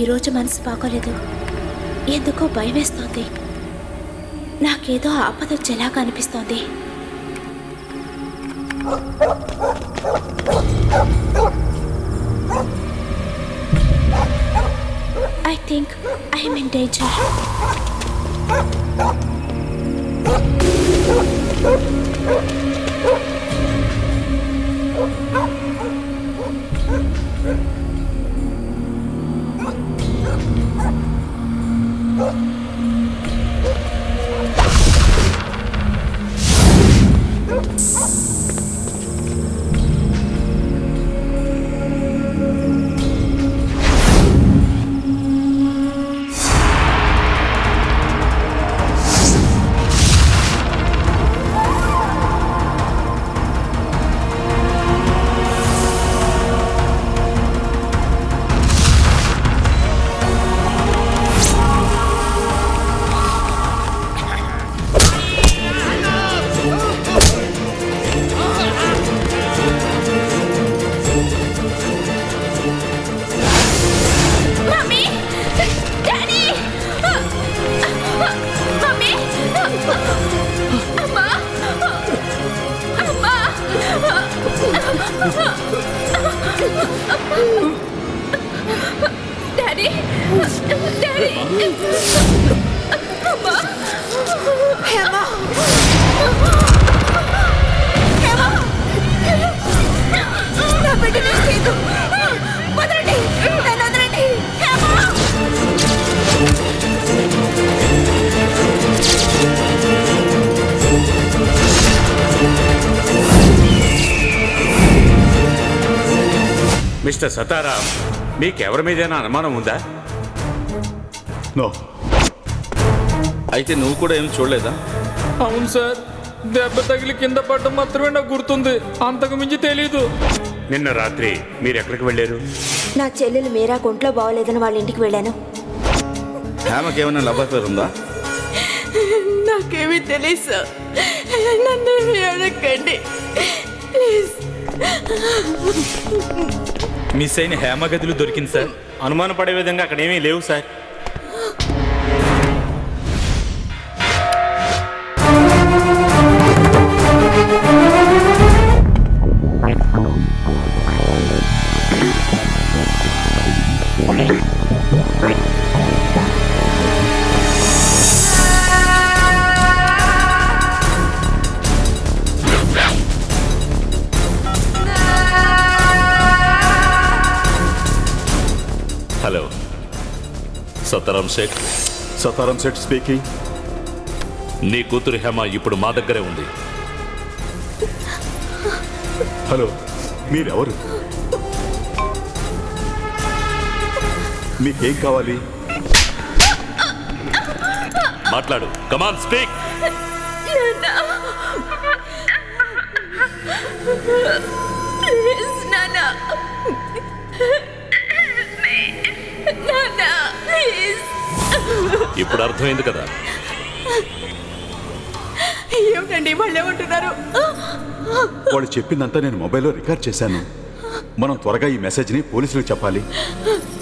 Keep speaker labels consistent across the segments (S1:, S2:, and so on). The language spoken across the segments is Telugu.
S1: ఈరోజు మనసు బాగోలేదు. ఎందుకో భయం వేస్తోంది నాకేదో ఆపద వచ్చేలాగా అనిపిస్తోంది. I think I in danger
S2: mister Sataram మీకెవరి మీదైనా అనుమానం ఉందా?
S3: నో.
S4: అయితే నువ్వు కూడా ఏమి చూడలేదా?
S5: అవును సార్ దెబ్బ తగిలి కింద పడడం మాత్రమే నాకు గుర్తుంది. అంతకు మించి తెలీదు.
S2: నిన్న రాత్రి మీరు ఎక్కడికి వెళ్ళారు?
S1: నా చెల్లెలు మీరా ఒంట్లో బాగోలేదని వాళ్ళ ఇంటికి వెళ్ళాను.
S4: హేమకి ఏమైనా లవ్ అఫేర్ ఉందా?
S1: నాకేమీ తెలుసు నన్ను అడగండి ప్లీజ్.
S6: మిస్ అయిన హేమగదులు దొరికింది సార్.
S2: అనుమానపడే విధంగా అక్కడ ఏమీ లేవు సార్.
S7: సతారాం షేక్
S3: సతారం సెట్ స్పీకింగ్
S7: నీ కూతురు హేమ ఇప్పుడు మా దగ్గరే ఉంది.
S3: హలో మీరెవరు? మీకేం కావాలి?
S7: మాట్లాడు. కమాన్ స్పీక్ ఇప్పుడు అర్థమైంది కదా?
S1: ఏమిటండి వాళ్ళు ఏమంటున్నారు?
S3: వాళ్ళు చెప్పిందంతా నేను మొబైల్లో రికార్డ్ చేశాను. మనం త్వరగా ఈ మెసేజ్ని పోలీసులకు చెప్పాలి.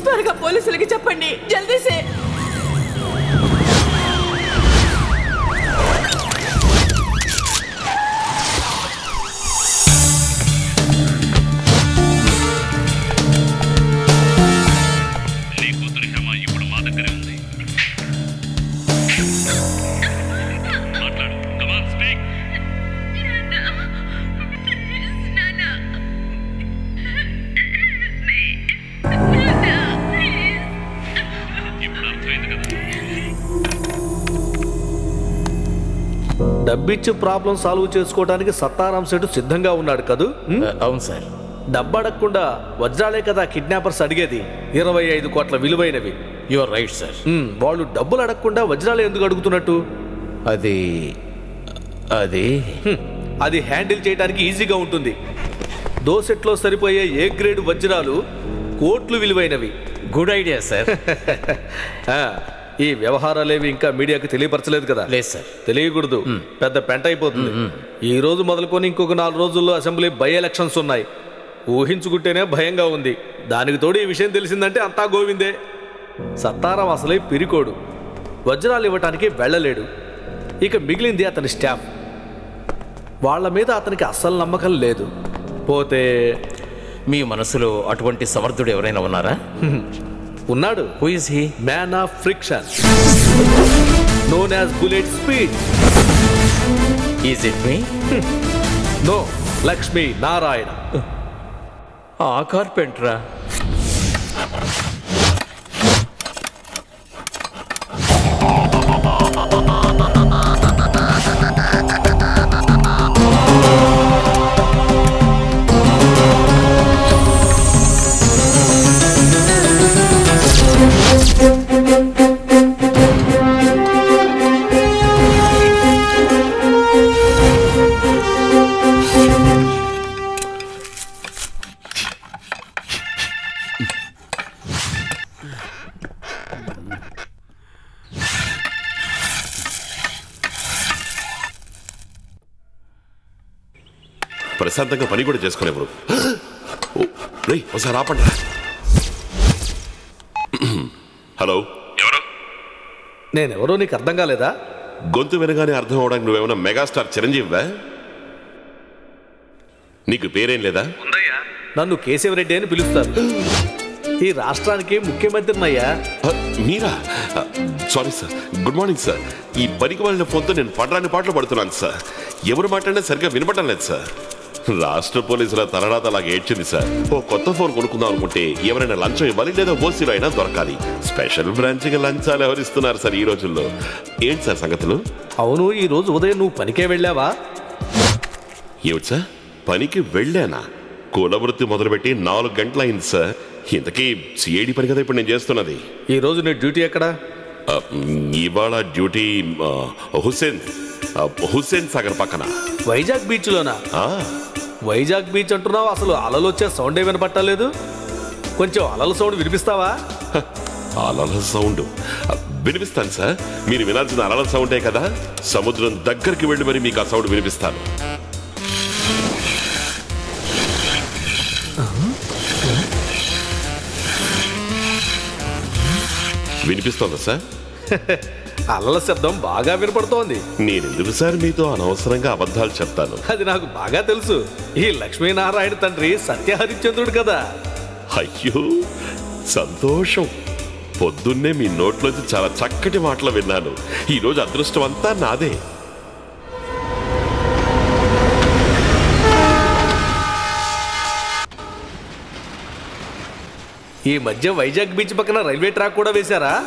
S1: త్వరగా పోలీసులకి చెప్పండి. జల్దీ
S8: డబ్బిచ్చి ప్రాబ్లం సాల్వ్ చేసుకోవడానికి సత్తారాం సెట్ సిద్ధంగా ఉన్నాడు కదూ?
S6: అవును సార్.
S8: డబ్బు అడగకుండా వజ్రాలే కదా కిడ్నాపర్స్ అడిగేది. ఇరవై ఐదు కోట్ల విలువైనవి.
S6: యువర్ రైట్ సార్
S8: వాళ్ళు డబ్బులు అడగకుండా వజ్రాలు ఎందుకు అడుగుతున్నట్టు?
S6: అది అది.
S8: అది హ్యాండిల్ చేయడానికి ఈజీగా ఉంటుంది. దోసెట్లో సరిపోయే ఏ గ్రేడ్ వజ్రాలు కోట్లు విలువైనవి.
S6: గుడ్ ఐడియా సార్
S8: ఈ వ్యవహారాలేవి ఇంకా మీడియాకి తెలియపరచలేదు కదా?
S6: లేదు సార్.
S8: తెలియకూడదు. పెద్ద పెంట అయిపోతుంది. ఈ రోజు మొదలుకొని ఇంకొక నాలుగు రోజుల్లో అసెంబ్లీ బై ఎలక్షన్స్ ఉన్నాయి. ఊహించుకుంటేనే భయంగా ఉంది. దానికి తోడు ఈ విషయం తెలిసిందంటే అంతా గోవిందే. సత్తారాం అసలే పిరికోడు. వజ్రాలు ఇవ్వటానికి వెళ్ళలేడు. ఇక మిగిలింది అతని స్టాఫ్. వాళ్ళ మీద అతనికి అస్సలు నమ్మకం లేదు. పోతే
S6: మీ మనసులో అటువంటి సమర్థుడు ఎవరైనా ఉన్నారా?
S8: ఉన్నాడు.
S6: Who is he
S8: man of friction known as bullet speed
S6: is it me
S8: no Lakshmi Narayana
S6: ఆ కార్పెంటరా?
S9: ప్రశాంతంగా పని కూడా చేసుకునేవారు. రేయ్ ఒకసారి ఆపండి. హలో. ఎవరు?
S8: నేనెవరో నీకు అర్థం కాలేదా?
S9: గొంతు వినగానే అర్థం అవడానికి నువ్వేమైనా మెగాస్టార్ చిరంజీవివా నీకు పేరేం లేదా?
S8: నన్ను కేశవరెడ్డి అని పిలుస్తారు. ఈ రాష్ట్రానికి ముఖ్యమంత్రినయ్యా
S9: ఆ, మీరా? Sorry sir. Good morning sir. ఈ పనికి వాళ్ళ ఫోన్తో నేను పడరాని పాటలు పడుతున్నాను సార్. ఎవరు మాట్లాడినా సరిగ్గా వినపడడం లేదు సార్. రాష్ట్ర పోలీసుల తలరాత అలాగే ఏడ్చింది సార్. ఓ కొత్త ఫోన్ కొనుక్కుందాం అనుకుంటే ఎవరైనా లంచం ఇవ్వాలి లేదా ఓసీలో అయినా దొరకాలి. స్పెషల్ బ్రాంచ్కి లంచాలు ఎవరిస్తున్నారు సార్ ఈ రోజుల్లో? ఏంటి సార్ సంగతులు?
S8: అవును ఈ రోజు ఉదయం నువ్వు పనికే వెళ్ళావా?
S9: ఏమిటి సార్? పనికి వెళ్ళానా? కుల వృత్తి మొదలుపెట్టి నాలుగు గంటలు అయింది సార్. ఇంతకీ సిఐడి పని కదా ఇప్పుడు నేను చేస్తున్నది?
S8: ఈ రోజు నీ డ్యూటీ ఎక్కడా?
S9: ఇవాళ డ్యూటీ హుస్సేన్. ఆ, హుస్సేన్ సాగర్ పక్కన.
S8: వైజాగ్ బీచ్లోనా?
S9: ఆ,
S8: వైజాగ్ బీచ్ అంటున్నావు? అసలు అలలు వచ్చే సౌండే వినపట్టలేదు. కొంచెం అలల సౌండ్ వినిపిస్తావా?
S9: అలల సౌండ్. వినిపిస్తాను సార్. మీరు వినాల్సిన అలల సౌండే కదా? సముద్రం దగ్గరికి వెళ్ళి మరి మీకు ఆ సౌండ్ వినిపిస్తాను. వినిపిస్తోందా సార్?
S8: అలల శబ్దం బాగా వినపడుతోంది.
S9: నేనెందుకు సార్ మీతో అనవసరంగా అబద్ధాలు చెప్తాను?
S8: అది నాకు బాగా తెలుసు. ఈ లక్ష్మీనారాయణ తండ్రి సత్యహరిశ్చంద్రుడు కదా.
S9: అయ్యో సంతోషం. పొద్దున్నే మీ నోట్లోంచి చాలా చక్కటి మాటలు విన్నాను. ఈరోజు అదృష్టం అంతా నాదే.
S8: ఈ మధ్య వైజాగ్ బీచ్ పక్కన రైల్వే ట్రాక్ కూడా వేశారా?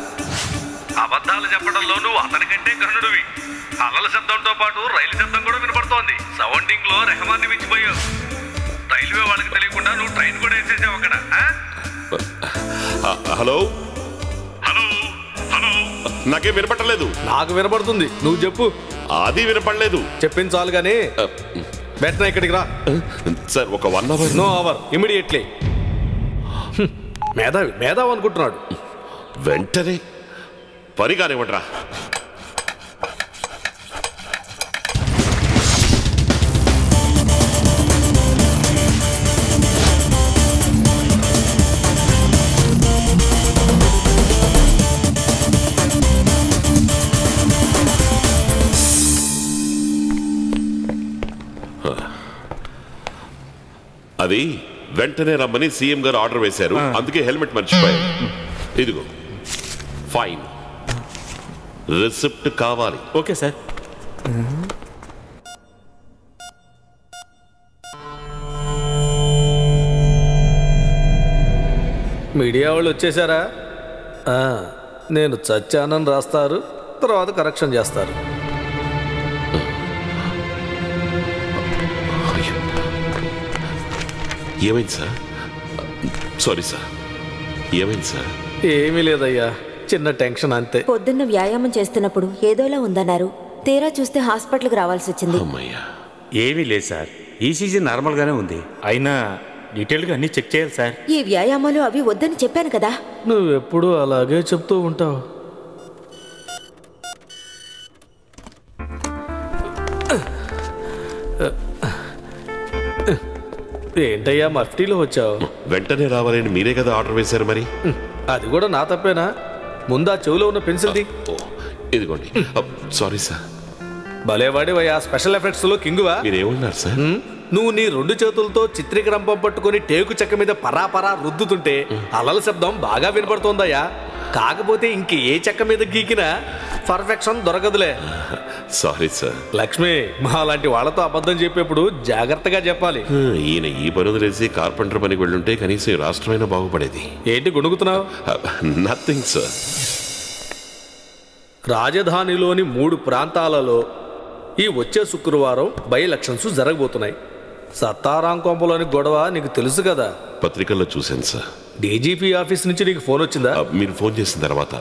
S8: అబద్ధాలు చెప్పడంలో నువ్వు అతనికంటే గనుడివి అలల శబ్దంతో పాటు రైలు శబ్దం కూడా వినపడుతోంది. సౌండింగ్లో రెహమాన్ని మించిపోయావు. రైల్వే వాళ్ళకి తెలియకుండా నువ్వు ట్రైన్ కూడా వేసేసావు అక్కడ
S9: హలో? హలో? హలో? నాకేం వినపట్టలేదు
S8: నాకు వినపడుతుంది. నువ్వు చెప్పు.
S9: అది వినపడలేదు.
S8: చెప్పింది చాలు కానీ వెంటనే ఇక్కడికి రా.
S9: సార్ ఒక one hour.
S8: No hour. Immediately మేధావి మేధావి అనుకుంటున్నాడు.
S9: వెంటనే పని కానివ్వట్రా అది వెంటనే రమ్మని సీఎం గారు ఆర్డర్ వేశారు. అందుకే హెల్మెట్ మర్చిపోయారు. ఇదిగో. ఫైన్. రిసిప్ట్ కావాలి.
S2: Okay sir.
S8: మీడియా వాళ్ళు వచ్చేసారా? ఆ, నేను చచ్చానని రాస్తారు తర్వాత కరెక్షన్ చేస్తారు.
S9: ఏమైంది సార్? Sorry sir. ఏమైంది సార్?
S8: ఏమీ లేదయ్యా. చిన్న టెన్షన్ అంతే.
S10: పొద్దున్న వ్యాయామం చేస్తున్నప్పుడు ఏదోలా ఉందన్నారు. తీరా చూస్తే హాస్పిటల్కి రావాల్సి వచ్చింది.
S9: అమ్మయ్యా.
S2: ఏమీ లేదు సార్. ఈసీజీ నార్మల్గానే ఉంది. అయినా డీటెయిల్గా అన్నీ చెక్ చేయాలి సార్.
S10: ఈ వ్యాయామాలు అవి వద్దని చెప్పాను కదా.
S8: నువ్వెప్పుడు అలాగే చెప్తూ ఉంటావు. ఏంటయ్యా మఫ్టీలో వచ్చావు?
S9: వెంటనే రావాలని మీరే కదా ఆర్డర్ వేశారు మరి?
S8: అది కూడా నా తప్పేనా? ముందా చెవిలో ఉన్న పెన్సిల్ది?
S9: ఇదిగోండి. Sorry sir.
S8: భలేవాడివయ్యా స్పెషల్ ఎఫెక్ట్స్లో కింగువా?
S9: మీరేమన్నారు సార్?
S8: నువ్వు నీ రెండు చేతులతో చిత్రీకరంపం పట్టుకొని టేకు చెక్క మీద పరాపరా రుద్దుతుంటే అలల శబ్దం బాగా వినపడుతోందయ్యా. కాకపోతే ఇంక ఏ చెక్క మీద గీకినా పర్ఫెక్షన్ దొరకదులే.
S9: సారీ సార్
S8: లక్ష్మి మా లాంటి వాళ్ళతో అబద్ధం చెప్పేప్పుడు జాగ్రత్తగా చెప్పాలి.
S9: ఈయన ఈ పని వదిలేసి కార్పెంటర్ పనికి వెళ్ళుంటే కనీసం రాష్ట్రమైనా బాగుపడేది.
S8: ఏంటి గొణుగుతున్నావు?
S9: Nothing sir.
S8: రాజధానిలోని మూడు ప్రాంతాలలో ఈ వచ్చే శుక్రవారం బై ఎలక్షన్స్ జరగబోతున్నాయి. సత్తారాం కొంపలోని గొడవ నీకు తెలుసు కదా?
S9: పత్రికల్లో చూశాను సార్.
S8: డీజీపీ ఆఫీస్ నుంచి నీకు ఫోన్ వచ్చిందా?
S9: మీరు ఫోన్ చేసిన తర్వాత.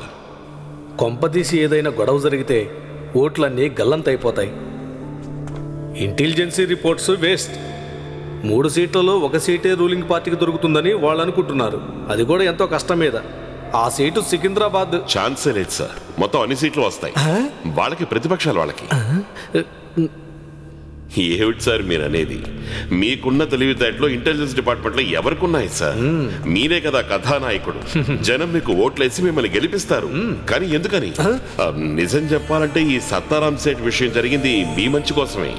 S8: కొంపదీసి ఏదైనా గొడవ జరిగితే ఓట్లన్నీ గల్లంతైపోతాయి. ఇంటెలిజెన్సీ రిపోర్ట్స్ వేస్ట్. మూడు సీట్లలో ఒక సీటే రూలింగ్ పార్టీకి దొరుకుతుందని వాళ్ళు అనుకుంటున్నారు అది కూడా ఎంతో కష్టం మీద ఆ సీటు సికింద్రాబాద్.
S9: ఛాన్సే లేదు సార్. మొత్తం అన్ని సీట్లు వస్తాయి. వాళ్ళకి ప్రతిపక్షాలు వాళ్ళకి. ఏమిటి సార్ మీరు అనేది మీకున్న తెలివితేటలో ఇంటెలిజెన్స్ డిపార్ట్మెంట్లో ఎవరికున్నాయి సార్? మీరే కదా కథానాయకుడు. జనం మీకు ఓట్లేసి మిమ్మల్ని గెలిపిస్తారు. కానీ ఎందుకని? నిజం చెప్పాలంటే ఈ సత్తారాం సేట్ విషయం జరిగింది మీ మంచి కోసమే.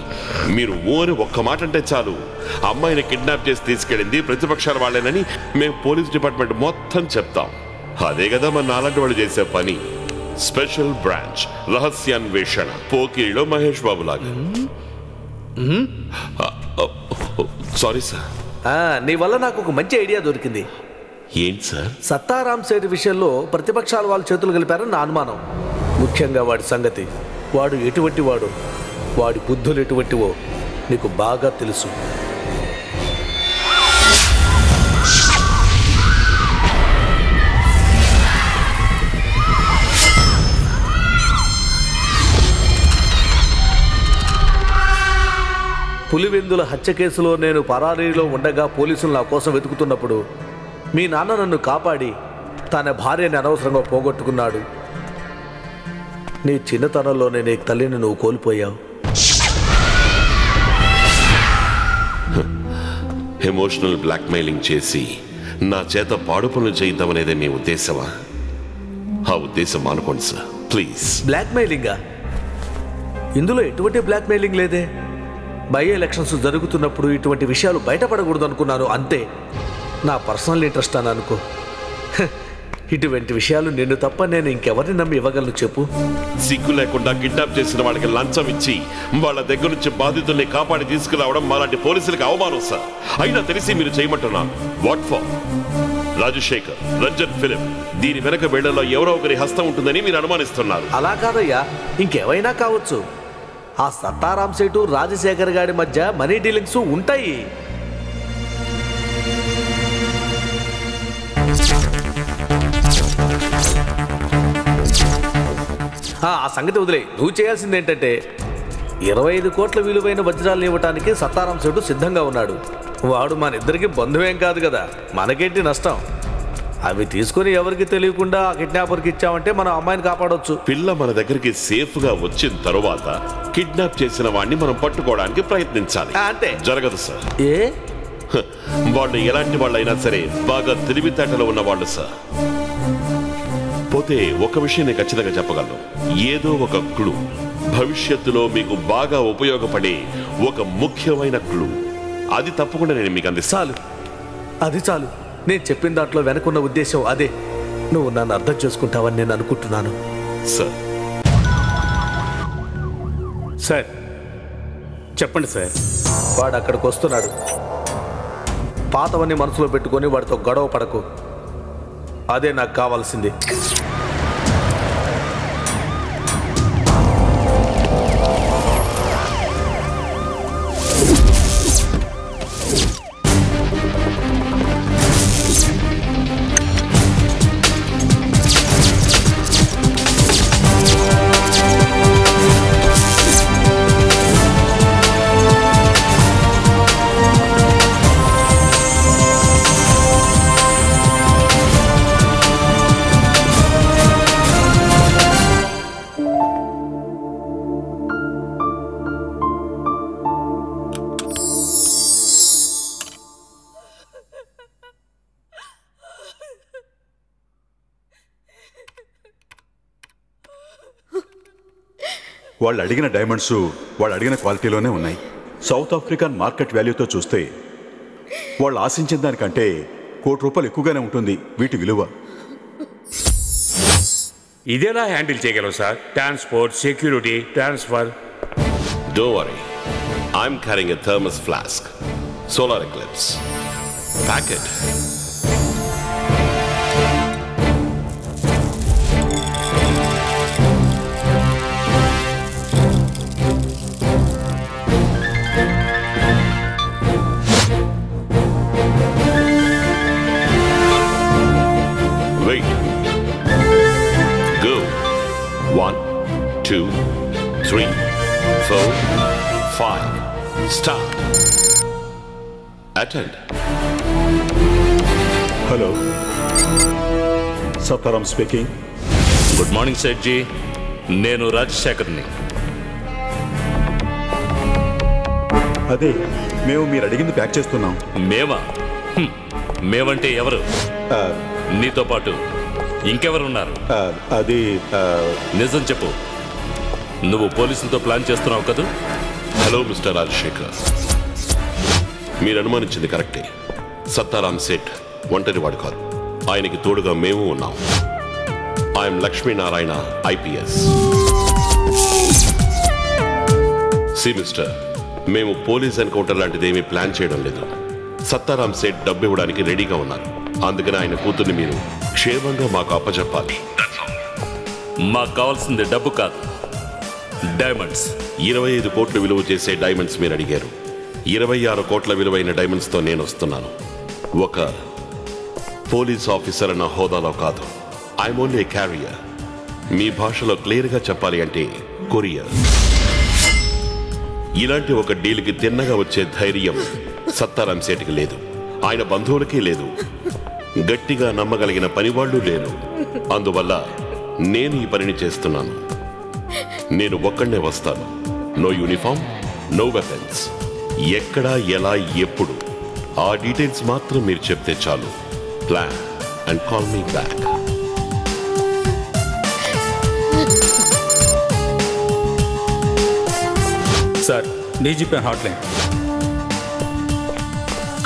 S9: మీరు ఓ అని ఒక్క మాట అంటే చాలు. అమ్మాయిని కిడ్నాప్ చేసి తీసుకెళ్ళింది ప్రతిపక్షాల వాళ్ళేనని మేము పోలీస్ డిపార్ట్మెంట్ మొత్తం చెప్తాం. అదే కదా మన నాలాంటి వాళ్ళు చేసే పని. స్పెషల్ బ్రాంచ్ రహస్యాన్వేషణ పోకిరిలో మహేష్ బాబు లాగా సారీ సార్.
S8: నీ వల్ల నాకు ఒక మంచి ఐడియా దొరికింది.
S9: ఏంటి సార్?
S8: సత్తారాం సేటు విషయంలో ప్రతిపక్షాల వాళ్ళు చేతులు కలిపారని నా అనుమానం. ముఖ్యంగా వాడి సంగతి. వాడు ఎటువంటి వాడు? వాడి బుద్ధులు ఎటువంటివో నీకు బాగా తెలుసు. పులివెందుల హత్య కేసులో నేను పరారీలో ఉండగా పోలీసులు నా కోసం వెతుకుతున్నప్పుడు మీ నాన్న నన్ను కాపాడి తన భార్యని అనవసరంగా పోగొట్టుకున్నాడు. నీ చిన్నతనంలోనే నీ తల్లిని నువ్వు కోల్పోయావు.
S9: ఎమోషనల్ బ్లాక్మెయిలింగ్ చేసి నా చేత పాడు పనులు చేయిద్దామనేదే మీ ఉద్దేశమా? ఆ ఉద్దేశం మానుకోండి సార్ ప్లీజ్
S8: బ్లాక్మెయిలింగా ఇందులో ఎటువంటి బ్లాక్మెయిలింగ్ లేదే? బై ఎలక్షన్స్ జరుగుతున్నప్పుడు ఇటువంటి విషయాలు బయటపడకూడదు అనుకున్నాను. అంతే. నా పర్సనల్ ఇంట్రెస్ట్ అని అనుకో. ఇటువంటి విషయాలు నిన్ను తప్ప నేను ఇంకెవరిని నమ్మి ఇవ్వగలను చెప్పు.
S9: సిగ్గు లేకుండా కిడ్నాప్ చేసిన వాళ్ళకి లంచం ఇచ్చి వాళ్ళ దగ్గర నుంచి బాధితుల్ని కాపాడి తీసుకురావడం మాలాంటి పోలీసులకు అవమానం సార్. అయినా తెలిసి మీరు చేయమంటున్నాను what for Rajasekhar Ranjan film దీని వెనక వేళ్ళలో ఎవరో ఒకరి హస్తం ఉంటుందని మీరు అనుమానిస్తున్నారు.
S8: అలా కాదయ్యా. ఇంకేమైనా కావచ్చు. ఆ సత్తారాం సేటు రాజశేఖర్ గారి మధ్య మనీ డీలింగ్స్ ఉంటాయి. ఆ సంగతి వదిలే. నువ్వు చేయాల్సింది ఏంటంటే ఇరవై ఐదు కోట్ల విలువైన వజ్రాలు ఇవ్వటానికి సత్తారాం సేటు సిద్ధంగా ఉన్నాడు. వాడు మన ఇద్దరికి బంధువేం కాదు కదా. మనకేంటి నష్టం? అవి తీసుకొని ఎవరికి తెలియకుండా ఆ కిడ్నాపర్కి ఇచ్చామంటే మనం అమ్మాయిని కాపాడొచ్చు.
S9: పిల్ల మన దగ్గరికి సేఫ్గా వచ్చిన తరువాత కిడ్నాప్ చేసిన వాడిని మనం పట్టుకోవడానికి ప్రయత్నించాలి.
S8: అంతే.
S9: జరగదు సార్.
S8: ఏ?
S9: వాళ్ళు ఎలాంటి వాళ్ళైనా సరే బాగా తెలివితేటలు ఉన్న వాళ్ళు సార్. పోతే ఒక విషయం నేను ఖచ్చితంగా చెప్పగలను. ఏదో ఒక క్లూ. భవిష్యత్తులో మీకు బాగా ఉపయోగపడే ఒక ముఖ్యమైన క్లూ. అది తప్పకుండా నేను మీకు అందిస్తాను
S8: చాలు. అది చాలు. నేను చెప్పిన దాంట్లో వెనకున్న ఉద్దేశం అదే. నువ్వు నన్ను అర్థం చేసుకుంటావని నేను అనుకుంటున్నాను.
S9: సార్.
S2: సార్ చెప్పండి సార్.
S8: వాడు అక్కడికి వస్తున్నాడు. పాతవన్నీ మనసులో పెట్టుకొని వాడితో గొడవ పడకు. అదే నాకు కావాల్సింది.
S3: వాళ్ళు అడిగిన డైమండ్స్ వాళ్ళు అడిగిన క్వాలిటీలోనే ఉన్నాయి. సౌత్ ఆఫ్రికన్ మార్కెట్ వాల్యూతో చూస్తే వాళ్ళు ఆశించిన దానికంటే కోటి రూపాయలు ఎక్కువగానే ఉంటుంది వీటి విలువ.
S2: ఇదేలా హ్యాండిల్ చేయగలవు
S9: sir? Transport security transfer. Do worry I'm carrying a thermos flask solar eclipse packet Start. Attend.
S3: Hello Sattaram speaking
S7: good morning Seth ji నేను రాజశేఖర్ని.
S3: అదే మేము మీరు అడిగింది ప్యాక్ చేస్తున్నాం.
S7: మేమా? హ్మ్. మేమంటే ఎవరు? నీతో పాటు ఇంకెవరున్నారు?
S3: అది
S7: నిజం చెప్పు. నువ్వు పోలీసులతో ప్లాన్ చేస్తున్నావు కదా?
S9: Hello mister Rajasekhar. మీరు అనుమానించింది కరెక్టే. సత్తారాం సేట్ ఒంటరి వాడు కాదు. ఆయనకి తోడుగా మేము ఉన్నాం. I'm Lakshminarayana IPS. See mister మేము పోలీస్ ఎన్కౌంటర్ లాంటిది ఏమీ ప్లాన్ చేయడం లేదు. సత్తారాం సేట్ డబ్బు ఇవ్వడానికి రెడీగా ఉన్నారు. అందుకని ఆయన కూతుర్ని మీరు క్షేమంగా మాకు అప్పచెప్పాలి
S7: మాకు కావాల్సింది డబ్బు కాదు. డైమండ్స్.
S9: ఇరవై ఐదు కోట్లు విలువ చేసే డైమండ్స్ మీరు అడిగారు. ఇరవై ఆరు కోట్ల విలువైన డైమండ్స్తో నేను వస్తున్నాను. ఒక పోలీస్ ఆఫీసర్ అన్న హోదాలో కాదు. ఐఎమ్ ఓన్లీ క్యారియర్ మీ భాషలో క్లియర్గా చెప్పాలి అంటే కొరియర్. ఇలాంటి ఒక డీల్కి తిన్నగా వచ్చే ధైర్యం సత్తారాం సేటికి లేదు. ఆయన బంధువులకి లేదు. గట్టిగా నమ్మగలిగిన పనివాళ్ళు లేరు. అందువల్ల నేను ఈ పనిని చేస్తున్నాను. నేను ఒక్కడనే వస్తాను. నో యూనిఫామ్ నో వెపన్స్ ఎక్కడ ఎలా ఎప్పుడు? ఆ డీటెయిల్స్ మాత్రం మీరు చెప్తే చాలు. Plan and call me back
S11: sir DGP hotline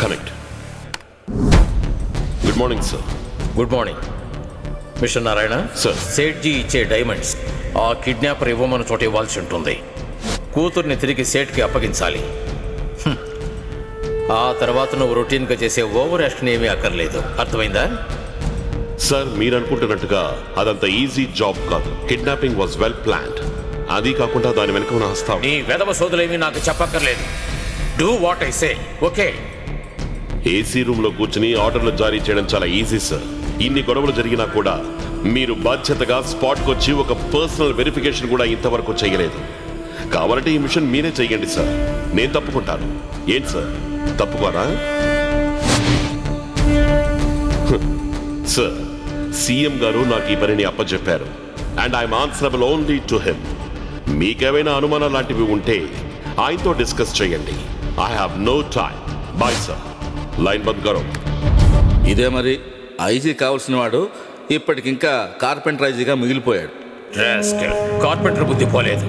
S9: connect good morning sir
S6: good morning mister Narayana
S9: sir
S6: Sethji ఇచ్చే డైమండ్స్. ఆ కిడ్నాపర్ ఇవ్వమన్న చోట ఇవ్వాల్సి ఉంటుంది. కూతుర్ని తిరిగి సేట్కి అప్పగించాలి. ఆ తర్వాత నువ్వు రొటీన్గా చేసే ఓవర్ యాక్షన్ ఏమీ అక్కర్లేదు. అర్థమైందా?
S9: సార్ మీరు అనుకుంటున్నట్టుగా అదంత ఈజీ జాబ్ కాదు. Kidnapping was well planned. అది కాకుండా దాని వెనుక ఉన్న హస్తం
S6: నీ వెదవ సోదులేమీ నాకు చెప్పక్కర్లేదు. Do what I say.
S9: Okay? AC రూమ్లో కూర్చుని ఆర్డర్లు జారీ చేయడం చాలా ఈజీ సార్. ఇన్ని గొడవలు జరిగినా కూడా మీరు బాధ్యతగా స్పాట్కి వచ్చి ఒక పర్సనల్ వెరిఫికేషన్ కూడా ఇంతవరకు చేయలేదు. కావాలంటే ఈ మిషన్ మీరే చేయండి సార్. నేను తప్పుకుంటాను. ఏంటి సార్? తప్పుకోరా? సార్ సీఎం గారు నాకు ఈ పనిని అప్పచెప్పారు and I'm answerable only to him మీకేమైనా అనుమానం లాంటివి ఉంటే ఆయనతో డిస్కస్ చేయండి. I have no time bye sir line బంద్ గారు
S12: ఇదే మరి ఐజీ కావాల్సిన వాడు ఇప్పటికింకా కార్పెంటరైజీగా మిగిలిపోయాడు.
S6: కార్పెంటర్ బుద్ధి పోలేదు.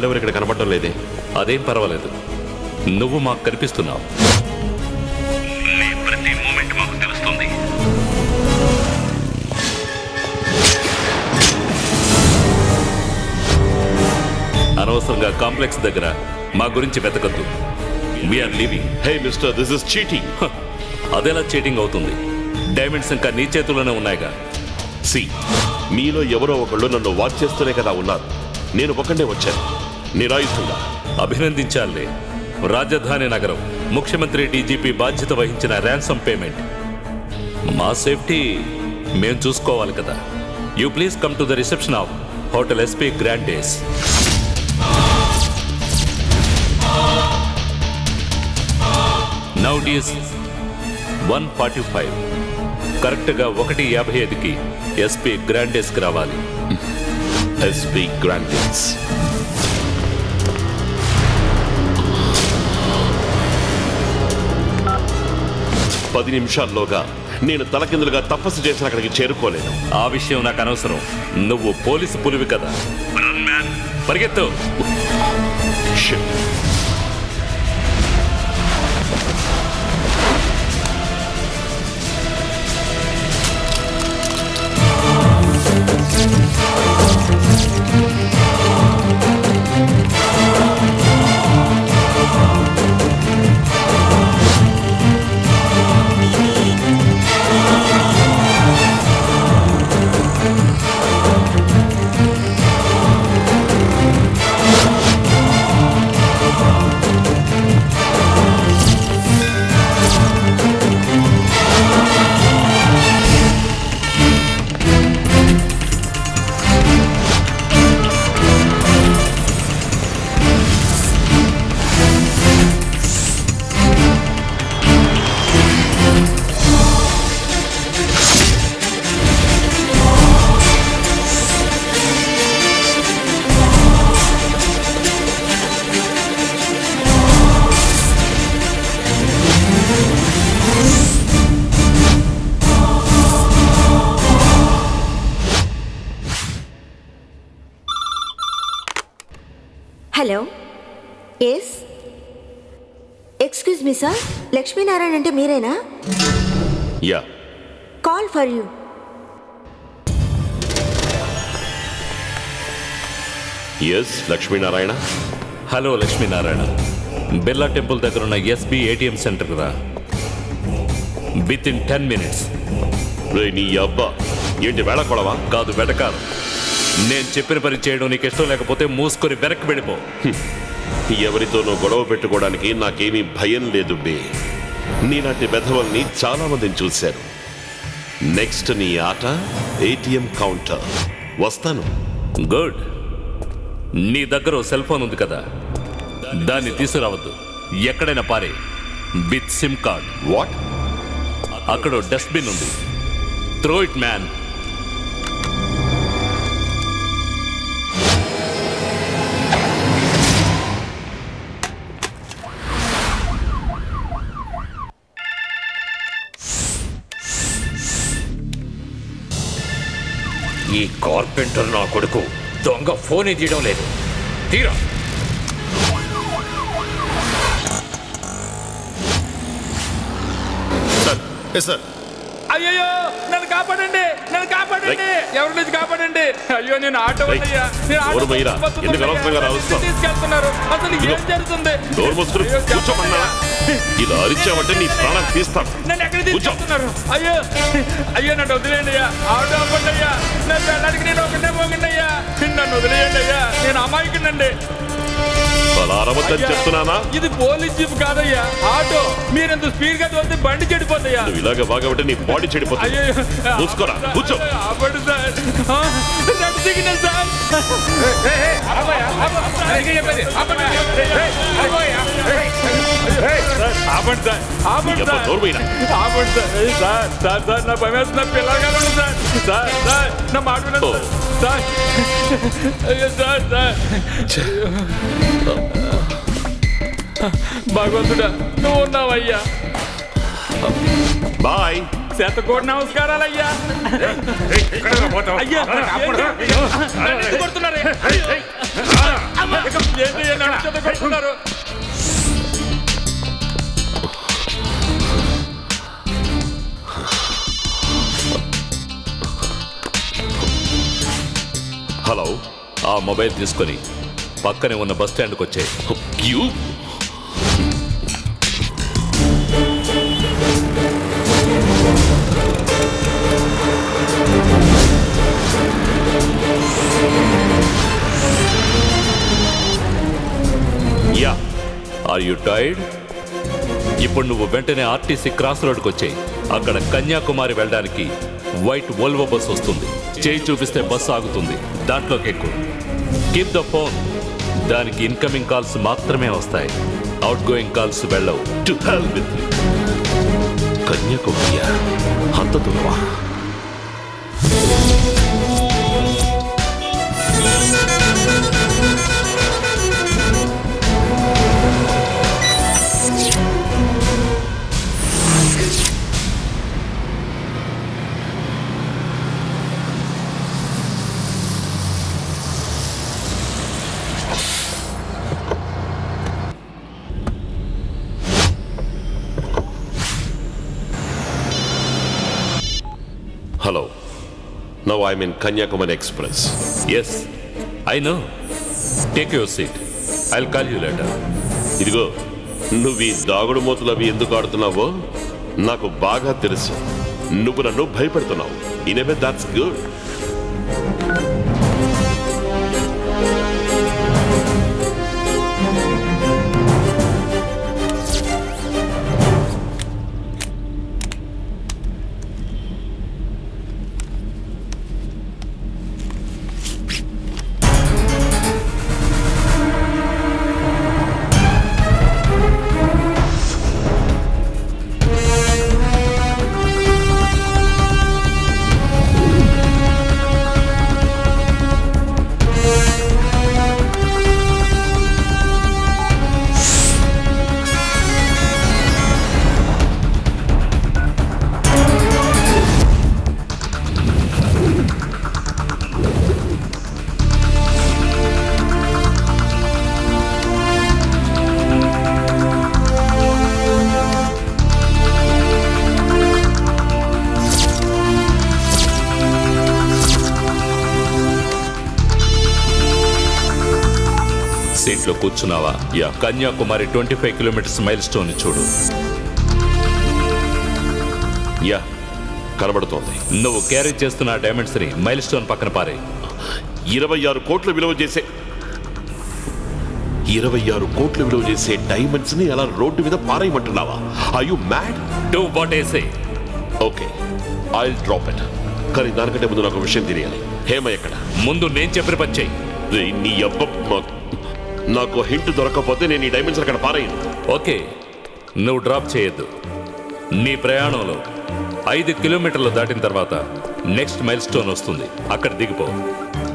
S13: వాళ్ళెవరు ఇక్కడ కనపడటం లేదే.
S7: అదేం పర్వాలేదు. నువ్వు మాకు కనిపిస్తున్నావు.
S14: నీ ప్రతి మూమెంట్ మాకు తెలుస్తుంది.
S7: అనవసరంగా కాంప్లెక్స్ దగ్గర మా గురించి వెతకద్దు. We're leaving
S13: hey mister this is cheating
S7: అదెలా చీటింగ్ అవుతుంది? డైమండ్స్ ఇంకా నీ చేతుల్లోనే ఉన్నాయిగా.
S13: సి మీలో ఎవరో ఒకళ్ళు నన్ను వాచ్ చేస్తూనే కదా ఉన్నారు. నేను ఒకనే వచ్చాను. నిరాయుధంగా
S7: అభినందించాలే రాజధాని నగరం ముఖ్యమంత్రి డీజీపీ బాధ్యత వహించిన ర్యాన్సమ్ పేమెంట్ మా సేఫ్టీ మేం చూసుకోవాలి కదా. You please come to the reception of hotel SP grand days now డీస్ one forty five కరెక్ట్గా ఒకటి యాభై ఐదుకి ఎస్పీ గ్రాండేస్కి రావాలి.
S13: ఎస్పీ గ్రాండేస్ పది నిమిషాల్లోగా నేను తలకిందులుగా తపస్సు చేసిన అక్కడికి చేరుకోలేను
S7: ఆ విషయం నాకు అనవసరం. నువ్వు పోలీసు పులివి కదా. పరిగెత్తు.
S10: సార్ లక్ష్మీనారాయణ అంటే మీరేనా?
S13: Ya.
S10: Call for you.
S13: Yes Lakshminarayana.
S7: Hello Lakshminarayana. Birla temple దగ్గర ఉన్న ఎస్బీ ఏటీఎం సెంటర్ రా. విత్ ఇన్ టెన్ మినిట్స్
S13: రే నీ అబ్బా. ఏంటి వేళకొడవా
S7: కాదు వెటకారం. నేను చెప్పిన పని చేయడం నీకు ఇష్టం లేకపోతే మూసుకొని వెనక్కి వెళ్ళిపో.
S13: ఎవరితోనూ గొడవ పెట్టుకోవడానికి నాకేమీ భయం లేదు బే. నీలాంటి బెధవల్ని చాలా మందిని చూశాను. నెక్స్ట్ నీ ఆట ఏటీఎం కౌంటర్ వస్తాను.
S7: గుడ్ నీ దగ్గర సెల్ ఫోన్ ఉంది కదా. దాన్ని తీసుకురావద్దు. ఎక్కడైనా పారే. విత్ సిమ్ కార్డ్
S13: వాట్
S7: అక్కడ డస్ట్బిన్ ఉంది. త్రో ఇట్ మ్యాన్
S6: ఈ కార్పెంటర్ నా కొడుకు. దొంగ ఫోన్ తీయడం లేదు. తీరా.
S8: సార్
S5: అయ్యో నన్ను కాపాడండి నన్ను కాపాడండి. ఎవరి నుంచి కాపాడండి? అయ్యో నేను ఆటో
S13: రేయ్,
S5: అయ్యా నేను ఆటో? తీసుకెళ్తున్నారు. అసలు ఏం జరుగుతుంది?
S13: ఇలా అరిచావంటే నీ ప్రాణం తీస్తాను.
S5: నన్ను ఎక్కడ తీసుకెళ్తున్నారు అయ్యో అయ్యో నన్ను వదిలేయండి అయ్యా. ఆటో అవ్వండి అయ్యా నేను ఒకటే పోకండి అయ్యా. నన్ను వదిలేయండి అయ్యా. నేను అమాయకునండి
S13: అలా అరవద్దని చెప్తున్నానా?
S5: ఇది పోలీస్ జీప్ కాదయ్యా. ఆటో. మీరెంత స్పీడ్గా తోలితే బండి చెడిపోతాయా?
S13: నువ్వు ఇలాగ బాగా నీ బాడీ చెడిపోతుంది.
S5: అయ్యో
S13: మూసుకోరా కూర్చో.
S5: ఆపండి సార్. ఆ, రెడ్ సిగ్నల్ సార్. ఆపండి. సార్. ఆపండి సార్? ఆపండి సార్. సార్ సార్ సార్ నా భయం వేస్తున్న పిల్లగానే సార్. సార్ సార్ నా మాట సార్. సార్ అయ్యో సార్ సార్. భగవంతుడా నువ్వు ఉన్నావయ్యా
S13: బాయ్
S5: శతకోటి నమస్కారాలు అయ్యా కొడుతున్నారే
S7: హలో ఆ మొబైల్ తీసుకొని పక్కనే ఉన్న బస్ స్టాండ్కి వచ్చే
S15: యా.
S7: ఆర్ యు టైర్డ్ ఇప్పుడు నువ్వు వెంటనే ఆర్టీసీ క్రాస్ రోడ్కి వచ్చాయి అక్కడ కన్యాకుమారి వెళ్ళడానికి వైట్ వోల్వో బస్ వస్తుంది. చేయి చూపిస్తే బస్సు ఆగుతుంది. దాంట్లోకి ఎక్కువ కీప్ ద ఫోన్ దానికి ఇన్కమింగ్ కాల్స్ మాత్రమే వస్తాయి. అవుట్ గోయింగ్ కాల్స్ వెళ్ళవు
S15: టు హెల్ విత్ కన్యాకుమారి అంత దూరమా I mean Kanyakumari express
S7: yes I know take your seat I call you letter
S15: ఇదిగో నువ్వు ఈ దాగుడు మూతలు అవి ఎందుకు ఆడుతున్నావో నాకు బాగా తెలుసు. నువ్వు నన్ను భయపెడుతున్నావు.
S7: Anyway that's good ya Kanyakumari twenty five kilometres milestone చూడు.
S15: యా కనబడుతోంది.
S7: నువ్వు క్యారీ చేస్తున్న డైమండ్స్ని మైల్ స్టోన్ పక్కన పారే
S15: ఇరవై ఆరు కోట్లు విలువ చేసే ఇరవై ఆరు కోట్లు విలువ చేసే డైమండ్స్ని అలా రోడ్డు మీద పారేయమంటున్నావా? I you mad
S7: do what
S15: I say okay I drop it కానీ దానికంటే ముందు నాకు ఒక విషయం తెలియాలి. హేమ ఎక్కడ?
S7: ముందు నేను చెప్పిన పని చెయ్యి
S15: నీ అబ్బ నాకు హింట్ దొరకకపోతే నేను ఈ డైమండ్స్ అక్కడ పారేయను.
S7: ఓకే నువ్వు డ్రాప్ చేయొద్దు. నీ ప్రయాణంలో ఐదు కిలోమీటర్లు దాటిన తర్వాత నెక్స్ట్ మైల్ స్టోన్ వస్తుంది. అక్కడ దిగిపో.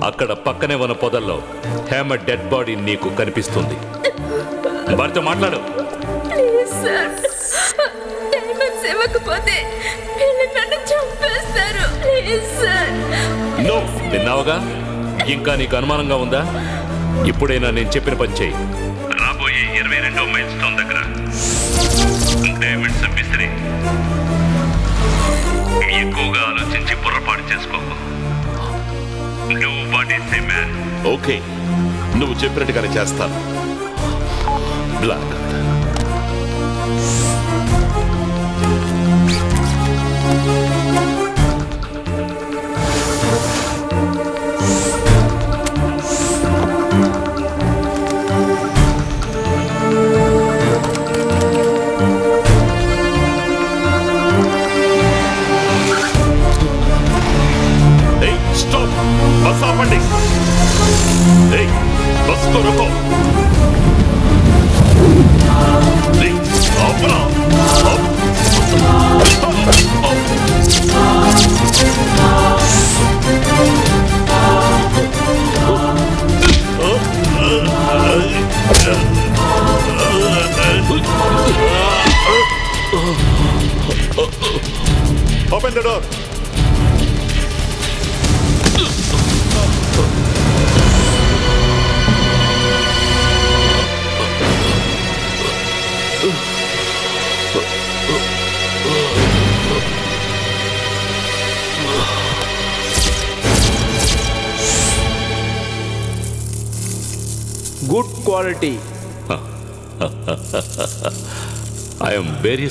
S7: అక్కడ పక్కనే ఉన్న పొదల్లో హేమ డెడ్ బాడీ నీకు కనిపిస్తుంది. వారితో మాట్లాడు.
S1: ఇవ్వకపోతే చంపేస్తారు.
S7: విన్నావుగా? ఇంకా నీకు అనుమానంగా ఉందా? ఇప్పుడైనా నేను చెప్పిన పని చేయి.
S14: రాబోయే ఇరవై రెండో మైల్ స్టోన్ దగ్గర డైమండ్స్ మిస్త్రీ ఎక్కువగా ఆలోచించి పొరపాటు చేసుకోకు. నువ్వు వాటేసే మ్యాన్.
S15: ఓకే నువ్వు చెప్పినట్టుగానే చేస్తాను.
S7: Block.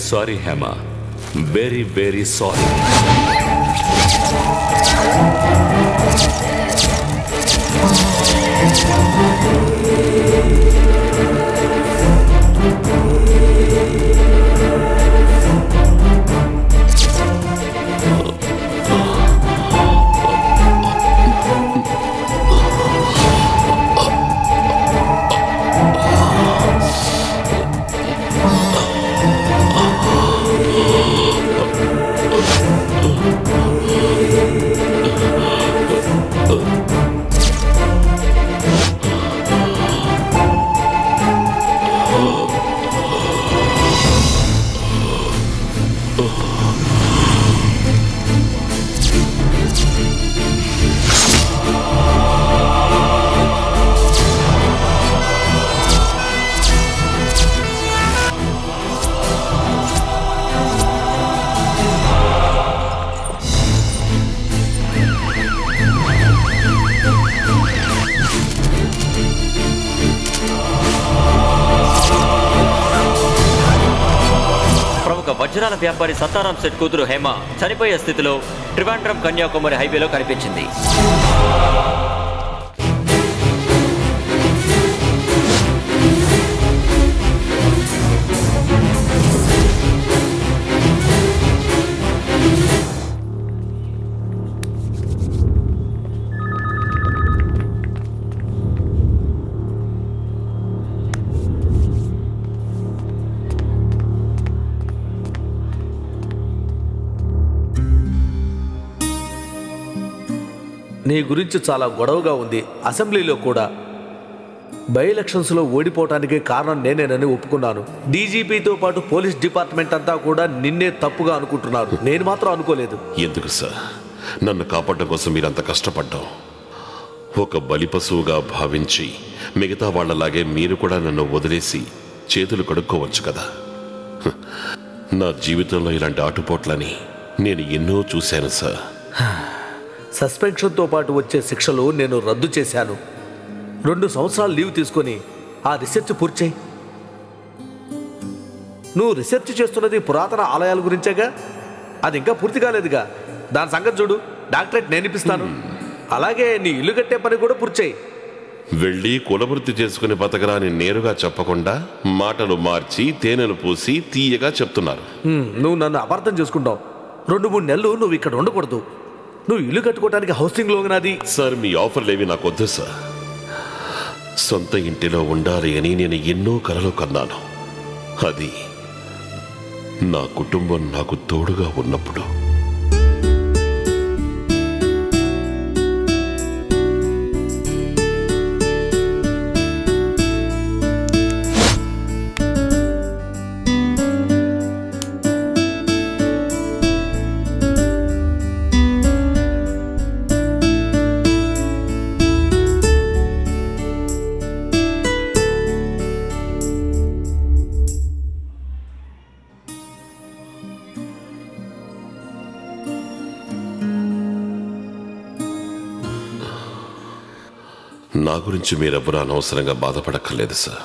S7: I'm very sorry Hema
S16: very very వ్యాపారి సత్తారాం సెట్ కూతురు హేమ చనిపోయే స్థితిలో ట్రివాండ్రం కన్యాకుమారి హైవేలో కనిపించింది.
S8: నీ గురించి చాలా గొడవగా ఉంది. అసెంబ్లీలో కూడా. బై ఎలక్షన్స్లో ఓడిపోవటానికి కారణం నేనేనని ఒప్పుకున్నాను. డీజీపీతో పాటు పోలీస్ డిపార్ట్మెంట్ అంతా కూడా నిన్నే తప్పుగా అనుకుంటున్నారు. నేను మాత్రం అనుకోలేదు.
S9: ఎందుకు సార్? నన్ను కాపాడడం కోసం మీరంత కష్టపడ్డాం. ఒక బలిపశువుగా భావించి మిగతా వాళ్ళలాగే మీరు కూడా నన్ను వదిలేసి చేతులు కడుక్కోవచ్చు కదా. నా జీవితంలో ఇలాంటి ఆటుపోట్లని నేను ఎన్నో చూశాను సార్.
S8: సస్పెన్షన్తో పాటు వచ్చే శిక్షలు నేను రద్దు చేశాను. రెండు సంవత్సరాలు లీవ్ తీసుకొని ఆ రీసెర్చ్ పూర్తి చేయి. నువ్వు రీసెర్చ్ చేస్తున్నది పురాతన ఆలయాల గురించేగా? అది ఇంకా పూర్తి కాలేదుగా. దాని సంగతి చూడు. డాక్టరేట్ నేను ఇప్పిస్తాను. అలాగే నీ ఇల్లు కట్టే పని కూడా పూర్తి చేయి.
S9: వెళ్ళి కులవృత్తి చేసుకుని బతకరా అని నేరుగా చెప్పకుండా మాటలు మార్చి తేనెలు పూసి తీయగా చెప్తున్నారు.
S8: నువ్వు నన్ను అపార్థం చేసుకుంటావు. రెండు మూడు నెలలు నువ్వు ఇక్కడ ఉండకూడదు. నువ్వు ఇల్లు కట్టుకోవడానికి హౌసింగ్ లోన్ నాది.
S9: సార్ మీ ఆఫర్లు ఏవి నాకు వద్దు సార్. సొంత ఇంటిలో ఉండాలి అని నేను ఎన్నో కలలు కన్నాను. అది నా కుటుంబం నాకు తోడుగా ఉన్నప్పుడు. గురించి మీరెవ్వరూ అనవసరంగా బాధపడక్కర్లేదు సార్.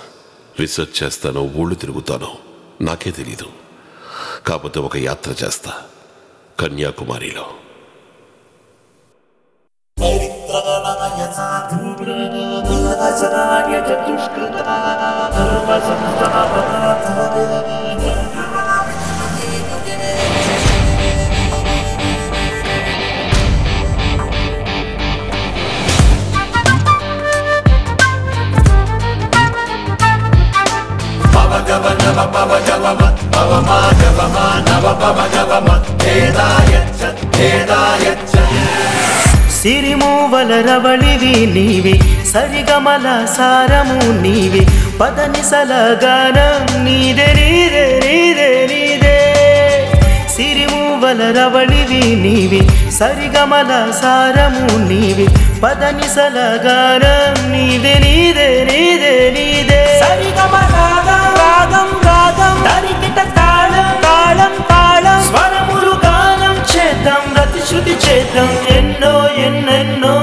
S9: రీసెర్చ్ చేస్తాను ఊళ్ళు తిరుగుతాను. నాకే తెలీదు. కాకపోతే ఒక యాత్ర చేస్తా. కన్యాకుమారిలో.
S17: సిరిమూవల రవళివి నీవి సరిగమల సారము నీవి పదని సలగానం నీదే నీదే నీదే నీదే. సిరిమూవల రవళివి నీవి సరిగమల సారము నీవి పదని సలగానం నీదే నీదే నీదే నీదే. సరి స్వరములు గానం చేద్దాం రతి శృతి చేద్దాం ఎన్నో ఎన్నెన్నో.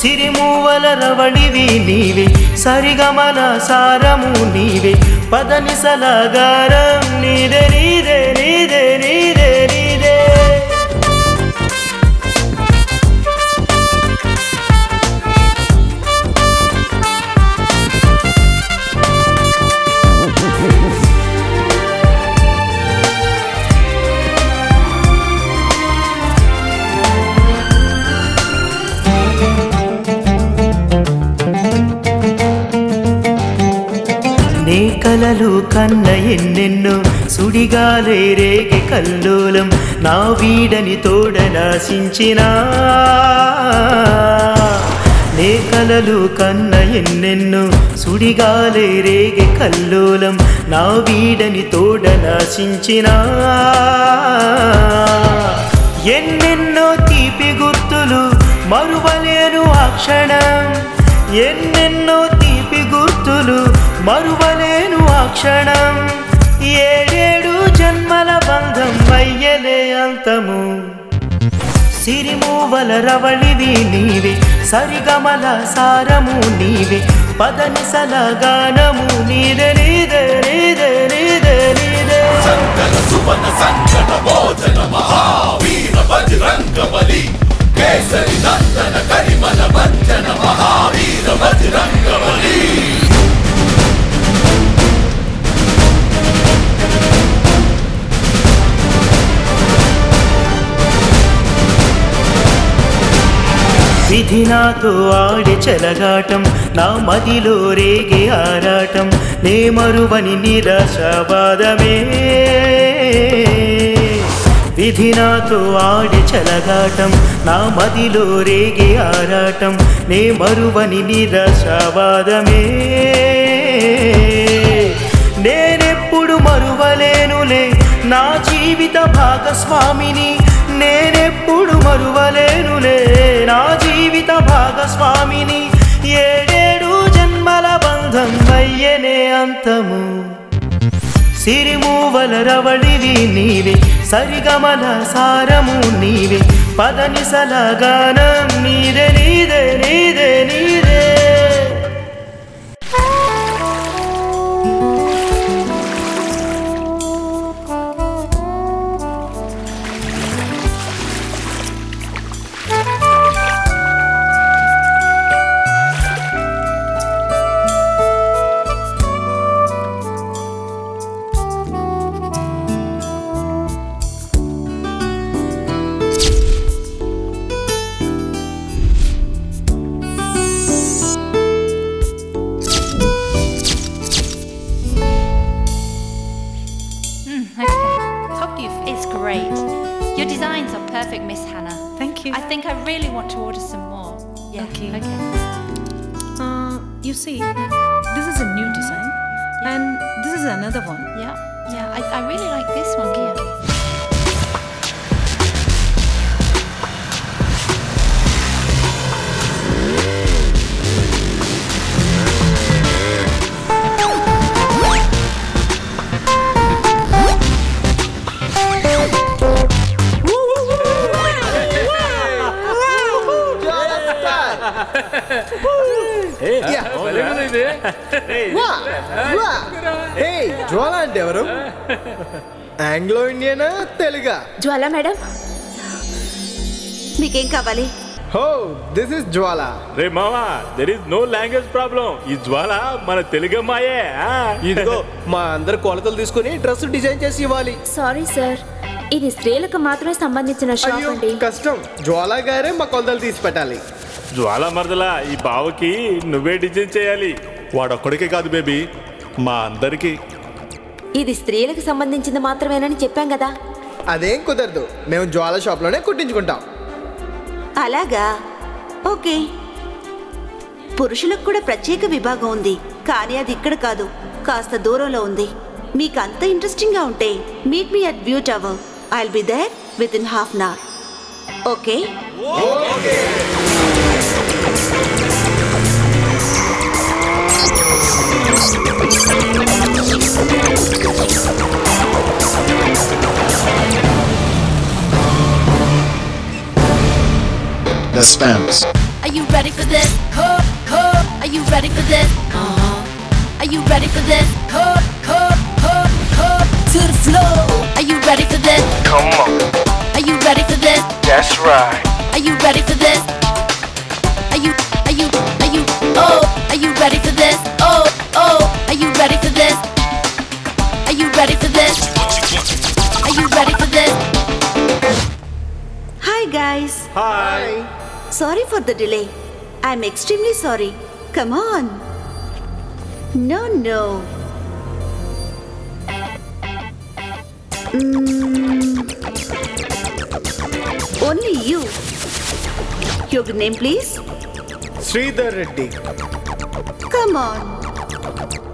S17: సిరిమూవల రవళివి నీవే సరిగమల సారము నీవే పదని సలగారం నీదే నీదే నీదే. కలలు కన్న ఎన్నెన్నో సుడిగాలే రేగి కల్లోలం నా వీడని తోడనాశించినా నే కలలు కన్న ఎన్నెన్నో సుడిగాలే రేగి కల్లోలం నా వీడని తోడనాశించినా ఎన్నెన్నో తీపి గుర్తులు మరువలేను ఆ క్షణం. ఎన్నెన్నో తీపి గుర్తులు మరువలేను ఆ క్షణం. ఏడేడు జన్మల బంధం వయ్యలే అంతము. సిరిమూవల రవళివి నీవి సరిగమల సారము నీవి పదని సలగానము నీదే నీదే నీదే నీదే నీదే.
S18: సువన సంకట భోజన మహావీర బజరంగ బలి కేసరి నందన కరిమల భంజన మహావీర బజరంగ బలి.
S17: విధి నాతో ఆడి చెలగాటం నా మదిలో రేగి ఆరాటం నే మరువని నిరాశావాదమే. విధి నాతో ఆడి చెలగాటం నా మదిలో రేగి ఆరాటం నే మరువని నిరాశావాదమే. నేనెప్పుడు మరువలేనులే నా జీవిత భాగస్వామిని నేనెప్పుడు మరువలేనులే నా జీవిత భాగస్వామిని ఏడేడు జన్మల బంధం అయ్యనే అంతము. సిరిమూవల రవళివి నీవే సరిగమల సారము నీవే. పదనిసల గానం నీదే నీదే నీదే నీదే.
S19: జ్వాల
S10: మేడం? మీకేం కావాలి?
S19: Oh this is Jwala.
S2: రే మామా there is no language problem ఈ జ్వాల మన తెలుగమ్మాయే
S19: ఇదిగో మా అందరు కొలతలు తీసుకుని డ్రెస్ డిజైన్ చేసి ఇవ్వాలి.
S20: Sorry sir. ఇది స్త్రీలకు మాత్రమే సంబంధించిన షాప్ అండి.
S19: కష్టం. జ్వాల గారే మా కొలతలు తీసి పెట్టాలి.
S2: జ్వాల మరదల ఈ బావకి నువ్వే డిజైన్ చేయాలి.
S3: వాడొక్కడికే కాదు బేబీ. మా అందరికీ.
S10: ఇది స్త్రీలకు సంబంధించింది మాత్రమేనని చెప్పాం కదా.
S19: అదేం కుదరదు. మేము జ్వాల షాప్లోనే కుట్టించుకుంటాం.
S21: అలాగా? ఓకే. పురుషులకు కూడా ప్రత్యేక విభాగం ఉంది. కానీ అది ఇక్కడ కాదు. కాస్త దూరంలో ఉంది. మీకు అంత ఇంట్రెస్టింగ్గా ఉంటే meet me at view tower. I'll be there within half an hour okay.
S4: The dispense.
S1: Are you ready for this? Ho, ho. Are you ready for this? Uh-huh. Are you ready for this? Ho, ho, ho, ho. To the floor. Are you ready for this?
S22: Come on.
S1: Are you ready for this?
S22: That's right.
S1: Are you ready for this? Are you, are you, are you, oh, are you ready for this? Oh, oh, are you ready for this? Are you ready for this? Are you ready for this?
S21: Hi guys. Hi. Hi. Sorry for the delay. I'm extremely sorry. Come on. No, no. Mm. Only
S19: you. Your
S21: name, please? Sridhar Reddy.
S1: Come on.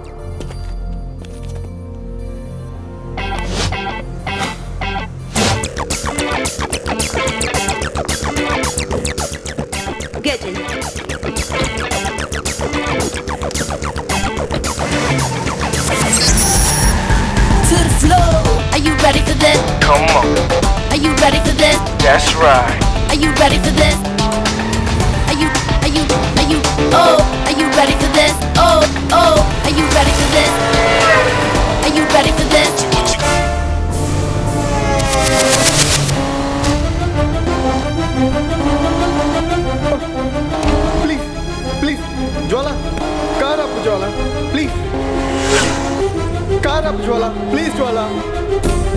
S1: slow. Are you ready for this?
S22: Come on.
S1: Are you ready for this?
S22: That's right.
S1: Are you ready for this? Are you, are you, are you, oh, are you ready for this? Oh, oh, are you ready for this? Are you ready for this?
S19: Please, please, Jola, car up, Jola, please. Please car up Jwala please Jwala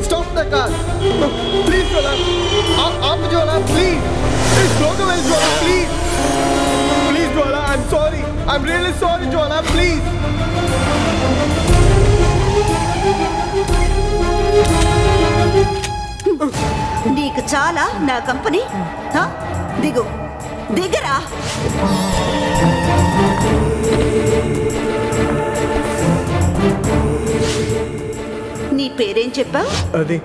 S19: stop the car please Jwala up Jwala please please లోక well Jwala please please Jwala I'm sorry I'm really sorry Jwala please
S21: నీకు చాలా నా కంపెనీ హ? దిగు దిగరా పేరేం చెప్పావు?
S19: అది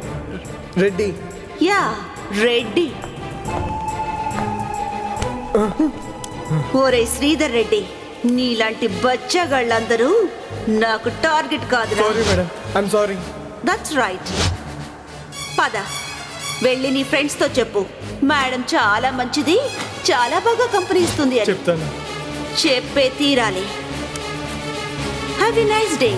S19: రెడ్డి.
S21: యా రెడ్డి. ఓరే శ్రీధర్ రెడ్డి నీలాంటి బచ్చగాళ్ళందరూ నాకు టార్గెట్ కాదు
S19: sorry madam I'm sorry
S21: that's right పద వెళ్ళి నీ ఫ్రెండ్స్తో చెప్పు. మేడం చాలా మంచిది చాలా బాగా కంపెనీ ఇస్తుంది అని.
S19: చెప్తాను.
S21: చెప్పే తీరాలి. హ్యావ్ ఎ నైస్ డే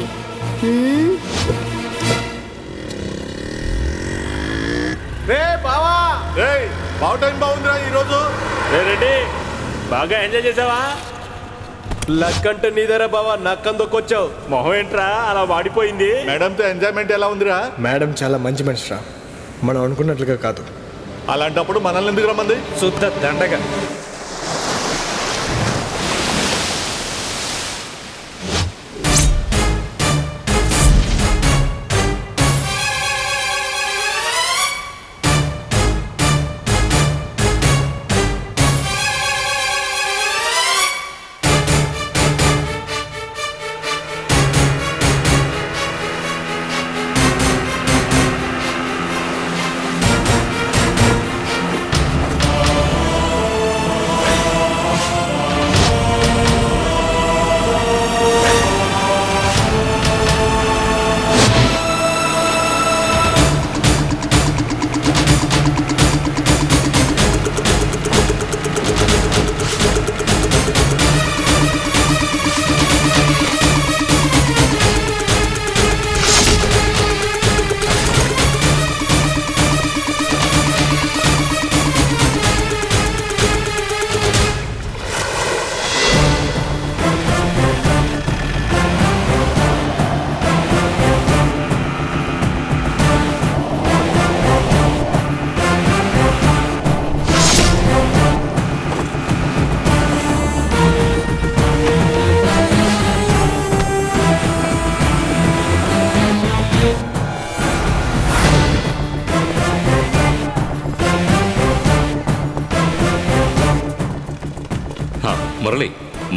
S19: రే బావా! రే బావ టైం బాగుందిరా ఈరోజు.
S2: రెడ్డి బాగా ఎంజాయ్ చేసావా?
S19: లక్ అంటే నీదరా బావా నక్కందొక్కొచ్చావు
S2: మొహం ఏంట్రా అలా వాడిపోయింది?
S19: మేడంతో ఎంజాయ్మెంట్ ఎలా ఉందిరా? మేడం చాలా మంచి మనిషిరా. మనం అనుకున్నట్లుగా కాదు. అలాంటప్పుడు మనల్ని ఎందుకు రమ్మంది శుద్ధ దండగా.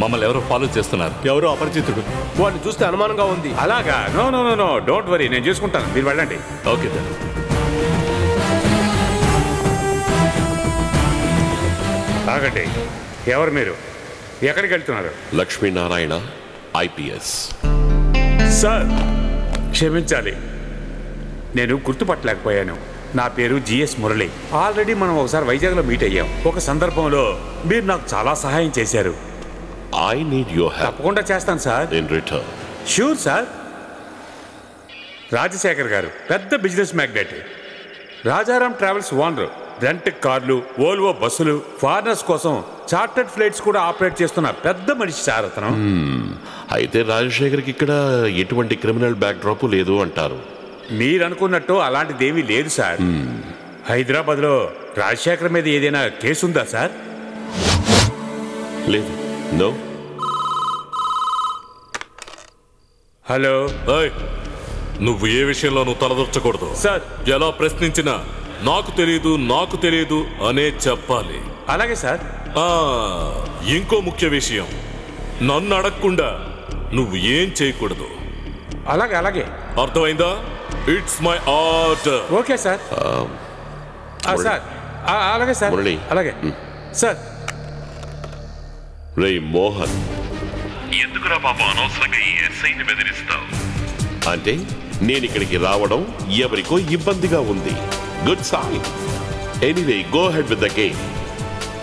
S7: మమ్మల్ని ఎవరో ఫాలో చేస్తున్నారు.
S19: ఎవరో అపరిచితుడు. వాడిని చూస్తే అనుమానంగా ఉంది.
S2: అలాగా? No no no no don't worry నేను చూసుకుంటాను. మీరు వెళ్ళండి.
S7: ఓకే సార్
S2: ఆగండి. ఎవరు మీరు? ఎక్కడికి వెళ్తున్నారు?
S15: లక్ష్మీనారాయణ ఐపీఎస్.
S2: సార్ క్షమించాలి. నేను గుర్తుపట్టలేకపోయాను. నా పేరు జిఎస్ మురళి. ఆల్రెడీ మనం ఒకసారి వైజాగ్లో మీట్ అయ్యాం. ఒక సందర్భంలో మీరు నాకు చాలా సహాయం చేశారు.
S15: ఐ నీడ్ యువర్ హెల్ప్
S2: తప్పకుండా చేస్తాను sir.
S15: In return
S2: sure sir. Rajasekhar garu పెద్ద business magnate. Rajaram travels owner rent కార్లు ఓల్వో బస్సులు ఫారినర్స్ కోసం చార్టర్డ్ ఫ్లైట్స్ కూడా ఆపరేట్ చేస్తున్న పెద్ద మనిషి సార్ అతను.
S15: అయితే రాజశేఖర్కి ఇక్కడ ఎటువంటి క్రిమినల్ బ్యాక్ డ్రాప్ లేదు అంటారు.
S2: మీరు అనుకున్నట్టు అలాంటిదేమీ లేదు సార్. హైదరాబాద్లో రాజశేఖర్ మీద ఏదైనా కేసు ఉందా సార్?
S15: లేదు. No
S2: hello.
S7: నువ్వు ఏ విషయంలోనూ తలదొచ్చకూడదు
S2: సార్.
S7: ఎలా ప్రశ్నించినా నాకు తెలియదు నాకు తెలియదు అనే చెప్పాలి.
S2: అలాగే సార్.
S7: ఆ, ఇంకో ముఖ్య విషయం. నన్ను అడగకుండా నువ్వు ఏం చేయకూడదు.
S2: అలాగే అలాగే.
S7: అర్థమైందా? It's my order
S2: okay sir. ఆ, సార్. ఆ, అలాగే సార్.
S15: మురళి.
S2: అలాగే. సార్.
S15: రే మోహన్.
S9: ఎందుకురా పాపం అనవసరంగా ఈ ఎస్ఐని బెదిరిస్తావు?
S15: అంటే నేను ఇక్కడికి రావడం ఎవరికో ఇబ్బందిగా ఉంది. Good sign anyway go head with the game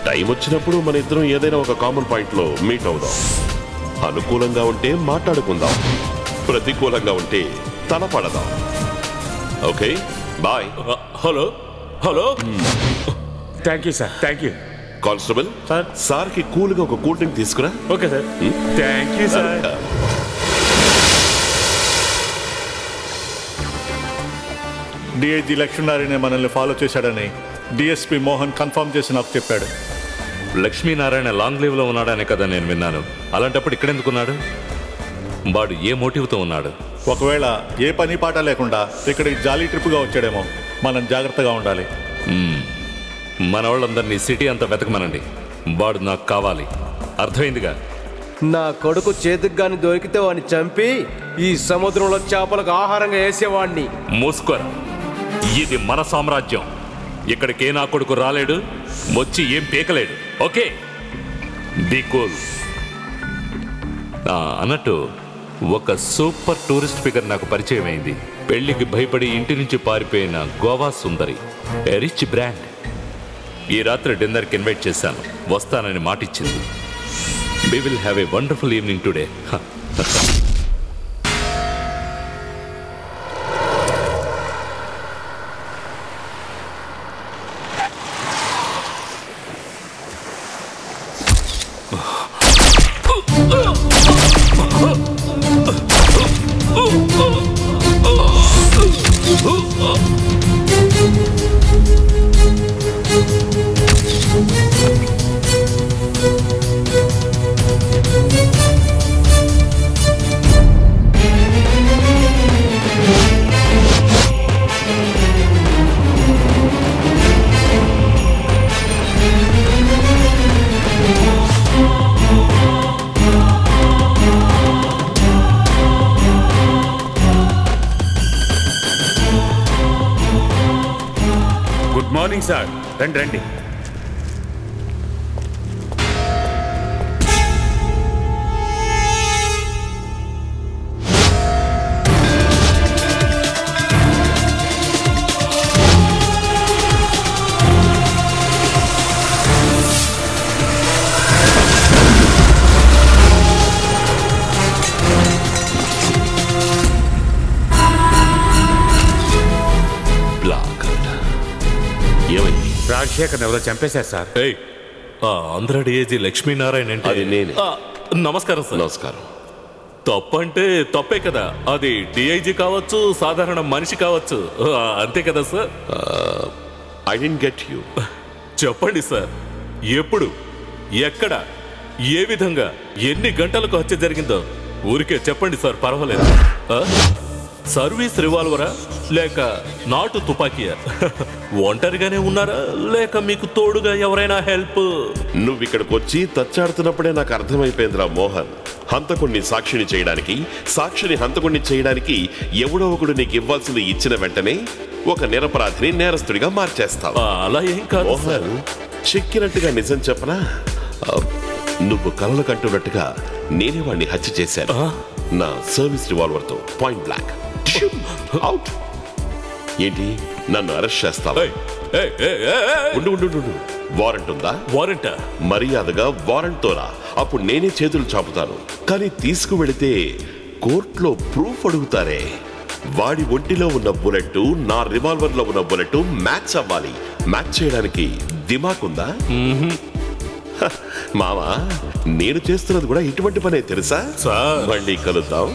S15: time వచ్చినప్పుడు మన ఇద్దరం ఏదైనా ఒక కామన్ పాయింట్లో మీట్ అవుదాం. అనుకూలంగా ఉంటే మాట్లాడుకుందాం. ప్రతికూలంగా ఉంటే తలపడదాం.
S7: Okay bye
S2: hello? Hello? Thank you sir
S15: thank you constable sir. సార్కి కూల్గా ఒక కూల్ డ్రింక్ తీసుకురా.
S2: Okay sir. Thank you sir
S4: DIG Lakshminarayana మనల్ని ఫాలో చేశాడని డిఎస్పి మోహన్ కన్ఫర్మ్ చేసి నాకు చెప్పాడు.
S7: లక్ష్మీనారాయణ లాంగ్ లీవ్లో ఉన్నాడనే కదా నేను విన్నాను. అలాంటప్పుడు ఇక్కడెందుకున్నాడు వాడు ఏ మోటివ్తో ఉన్నాడు?
S4: ఒకవేళ ఏ పని పాట లేకుండా ఇక్కడికి జాలీ ట్రిప్గా వచ్చాడేమో మనం జాగ్రత్తగా ఉండాలి.
S7: మ్మ్. మన వాళ్ళందరినీ సిటీ అంతా వెతకమనండి. వాడు నాకు కావాలి. అర్థమైందిగా?
S19: నా కొడుకు చేతికి గాని దొరికితే వాడిని చంపి ఈ సముద్రంలో చేపలకు ఆహారంగా వేసేవాడిని
S7: మూసుకోరా ఇది మన సామ్రాజ్యం. ఇక్కడికే నా కొడుకు రాలేడు వచ్చి ఏం పీకలేడు. ఓకే? Be cool. అన్నట్టు ఒక సూపర్ టూరిస్ట్ ఫిగర్ నాకు పరిచయం అయింది పెళ్ళికి భయపడి ఇంటి నుంచి పారిపోయిన గోవా సుందరి. రిచ్ బ్రాండ్ ఈ రాత్రి డిన్నర్కి ఇన్వైట్ చేశాను. వస్తానని మాటిచ్చింది.
S2: We will have a
S15: wonderful evening
S2: today ఎవరో చంపేశారు సార్.
S7: ఆంధ్ర డిఏజీ లక్ష్మీనారాయణ అంటే
S15: అది నేనే.
S7: ఆ, నమస్కారం సార్.
S15: నమస్కారం.
S7: తప్పంటే తప్పే కదా. అది డిఐజీ కావచ్చు సాధారణ మనిషి కావచ్చు. ఆ, అంతే కదా sir.
S15: I don't get you.
S7: చెప్పండి సార్. ఎప్పుడు ఎక్కడ ఏ విధంగా ఎన్ని గంటలకు హత్య జరిగిందో ఊరికే చెప్పండి సార్ పర్వాలేదు. ఆ? సర్వీస్ రివాల్వరా? లేక నాటు తుపాకీయా? ఒంటరిగానే ఉన్నారా? లేక మీకు తోడుగా ఎవరైనా హెల్ప్?
S15: నువ్వు ఇక్కడికి వచ్చి తచ్చాడుతున్నప్పుడే నాకు అర్థమైపోయిందిరా మోహన్. హంతకుణ్ణి సాక్షిని చేయడానికి సాక్షిని హంతకుణ్ణి చేయడానికి ఎవడో ఒకడు నీకు ఇవ్వాల్సింది ఇచ్చిన వెంటనే ఒక నిరపరాధిని నేరస్తుడిగా మార్చేస్తావు.
S7: అలా ఏం కాదు
S15: మోహన్ చెక్కినట్టుగా నిజం చెప్పనా? నువ్వు కలలు కంటున్నట్టుగా నేనే వాడిని హత్య చేశాను. నా సర్వీస్ రివాల్వర్తో పాయింట్ బ్లాక్. అవుట్ ఏంటి? నన్ను అరెస్ట్ చేస్తావా? ఉండు ఉండు ఉండు, వారెంట్ ఉందా?
S7: వారెంట్
S15: మర్యాదగా వారెంట్తో రా అప్పుడు నేనే చేతులు చాపుతాను. కానీ తీసుకువెళితే కోర్టులో ప్రూఫ్ అడుగుతారే. వాడి ఒంటిలో ఉన్న బుల్లెట్ నా రివాల్వర్లో ఉన్న బుల్లెట్ మ్యాచ్ అవ్వాలి. మ్యాచ్ చేయడానికి దిమాక్ ఉందా? మావా నేను చేస్తున్నది కూడా ఇటువంటి పనే తెలుసా? మళ్ళీ కలుద్దాం.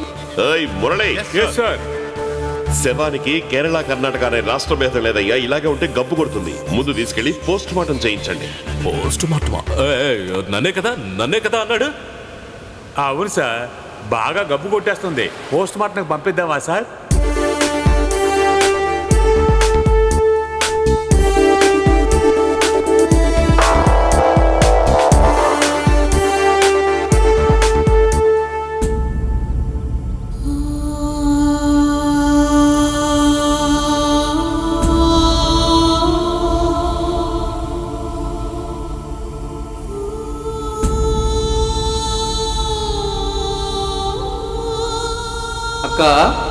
S15: ఏయ్ మురళి. శవానికి కేరళ కర్ణాటక అనే రాష్ట్ర భేదం లేదయ్యా ఇలాగే ఉంటే గబ్బు కొడుతుంది. ముందు తీసుకెళ్ళి పోస్ట్ మార్టం చేయించండి
S7: పోస్ట్ మార్టమా నన్నే కదా నన్నే కదా అన్నాడు?
S2: అవును సార్ బాగా గబ్బు కొట్టేస్తుంది. పోస్ట్ మార్టంకి పంపిద్దామా సార్?
S23: का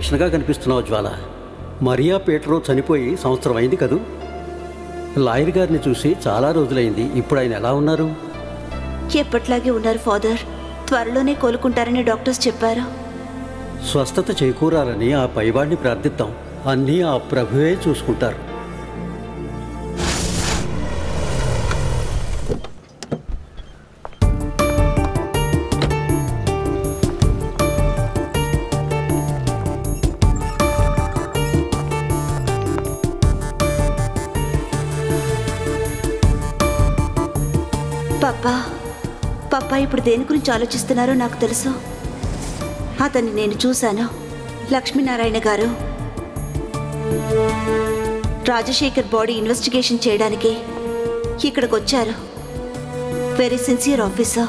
S23: టెన్షన్గా కనిపిస్తున్నావు జ్వాల. మరియా పీటరు చనిపోయి సంవత్సరం అయింది కదూ? లాయర్ గారిని చూసి చాలా రోజులైంది. ఇప్పుడు ఆయన ఎలా ఉన్నారు?
S21: ఎప్పట్లాగే ఉన్నారు ఫాదర్. త్వరలోనే కోలుకుంటారని డాక్టర్స్ చెప్పారు.
S23: స్వస్థత చేకూరాలని ఆ పైవాడిని ప్రార్థిద్దాం. అన్నీ ఆ ప్రభువే చూసుకుంటారు.
S21: ఇప్పుడు దేని గురించి ఆలోచిస్తున్నారో నాకు తెలుసు. అతన్ని నేను చూశాను. లక్ష్మీనారాయణ గారు. రాజశేఖర్ బాడీ ఇన్వెస్టిగేషన్ చేయడానికి ఇక్కడికి వచ్చారు. వెరీ సిన్సియర్ ఆఫీసర్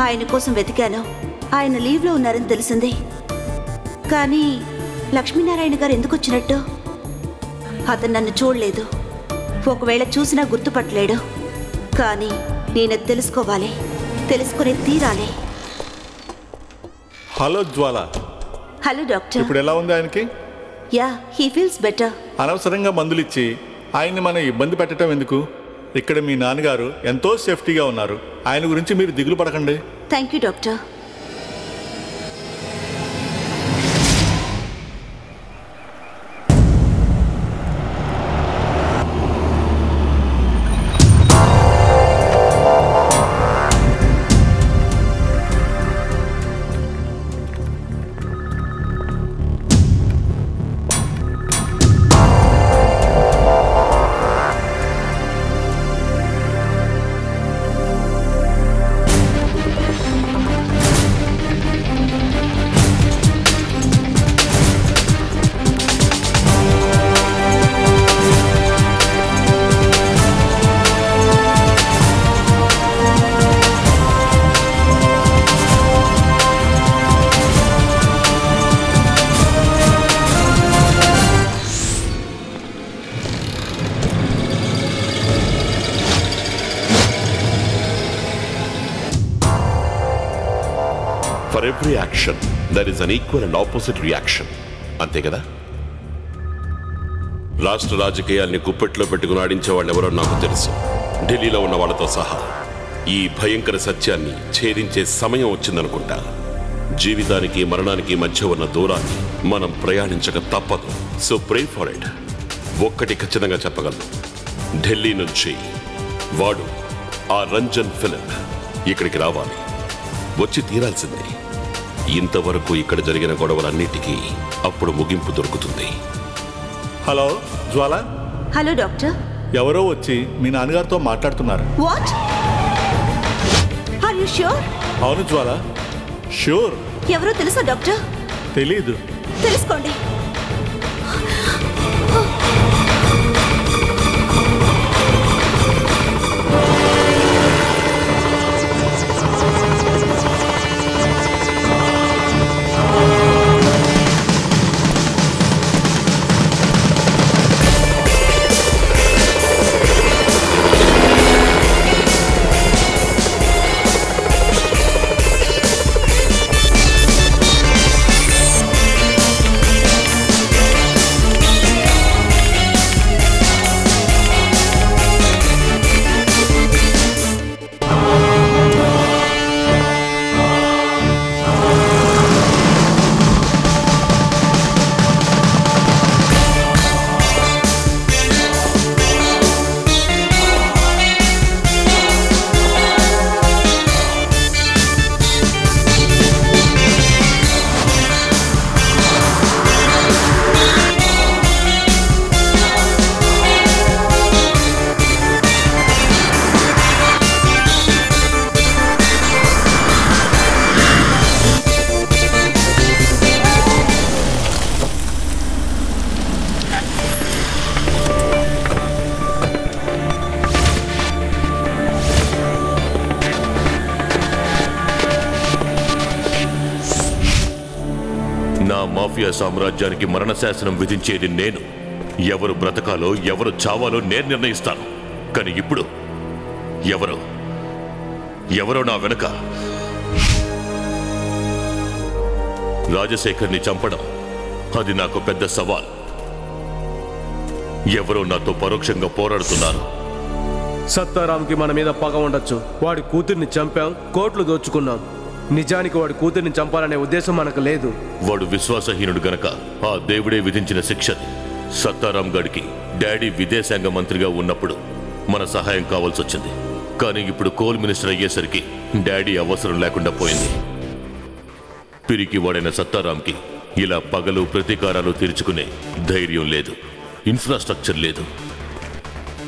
S21: ఆయన కోసం వెతికాను. ఆయన లీవ్లో ఉన్నారని తెలిసింది. కానీ లక్ష్మీనారాయణ గారు ఎందుకు వచ్చినట్టు? అతను నన్ను చూడలేదు. ఒకవేళ చూసినా గుర్తుపట్టలేడు. కానీ నేను తెలుసుకోవాలి. తెలుసుకుని తీరాలి.
S4: హలో జ్వాల.
S21: Hello doctor.
S4: ఇప్పుడు ఎలా ఉంది ఆయనకి?
S21: Ya he feels better.
S4: అనవసరంగా మందులు ఇచ్చి ఆయన్ని మనం ఇబ్బంది పెట్టడం ఎందుకు? ఇక్కడ మీ నాన్నగారు ఎంతో సేఫ్టీగా ఉన్నారు. ఆయన గురించి మీరు దిగులు పడకండి.
S15: Thank you doctor. An equal and opposite reaction అంతే కదా? రాష్ట్ర రాజకీయాల్ని గుప్పెట్లో పెట్టుకుని ఆడించే వాళ్ళు ఎవరో నాకు తెలుసు. ఢిల్లీలో ఉన్న వాళ్ళతో సహా. ఈ భయంకర సత్యాన్ని ఛేదించే సమయం వచ్చిందనుకుంటా. జీవితానికి మరణానికి మధ్య ఉన్న దూరాన్ని మనం ప్రయాణించక తప్పదు. సో ప్రే ఫర్ ఇట్ ఒక్కటి ఖచ్చితంగా చెప్పగలను. ఢిల్లీ నుంచి వాడు ఆ రంజన్ ఫిలిప్ ఇక్కడికి రావాలి.
S13: వచ్చి తీరాల్సిందే. ఇంతవరకు ఇక్కడ జరిగిన గొడవలన్నిటికీ అప్పుడు ముగింపు దొరుకుతుంది.
S4: హలో జ్వాల?
S21: Hello doctor.
S4: ఎవరో వచ్చి మీ నాన్నగారితో మాట్లాడుతున్నారు.
S21: వాట్? Are you sure?
S4: అవును జ్వాల. షూర్
S21: ఎవరో తెలుసా డాక్టర్?
S4: తెలీదు.
S21: తెలుసుకోండి.
S13: సామ్రాజ్యానికి మరణశాసనం విధించేది నేను. ఎవరు బ్రతకాలో ఎవరు చావాలో నేను నిర్ణయిస్తాను. కానీ ఇప్పుడు ఎవరు? ఎవరో నా వెనుక. రాజశేఖర్ని చంపడం అది నాకు పెద్ద సవాల్. ఎవరో నాతో పరోక్షంగా పోరాడుతున్నారు.
S22: సత్తారాంకి మన మీద పగ ఉండొచ్చు. వాడి కూతుర్ని చంపాం కోట్లు దోచుకున్నాం. నిజానికి వాడు కూతుర్ని చంపాలనే ఉద్దేశం మనకు లేదు.
S13: వాడు విశ్వాసహీనుడు గనక ఆ దేవుడే విధించిన శిక్ష సత్తారాం గడికి డాడీ విదేశాంగ మంత్రిగా ఉన్నప్పుడు మన సహాయం కావాల్సి వచ్చింది. కానీ ఇప్పుడు కోల్ మినిస్టర్ అయ్యేసరికి డాడీ అవసరం లేకుండా పోయింది. పిరికి వాడైన సత్తారాంకి ఇలా పగలు ప్రతీకారాలు తీర్చుకునే ధైర్యం లేదు. ఇన్ఫ్రాస్ట్రక్చర్ లేదు.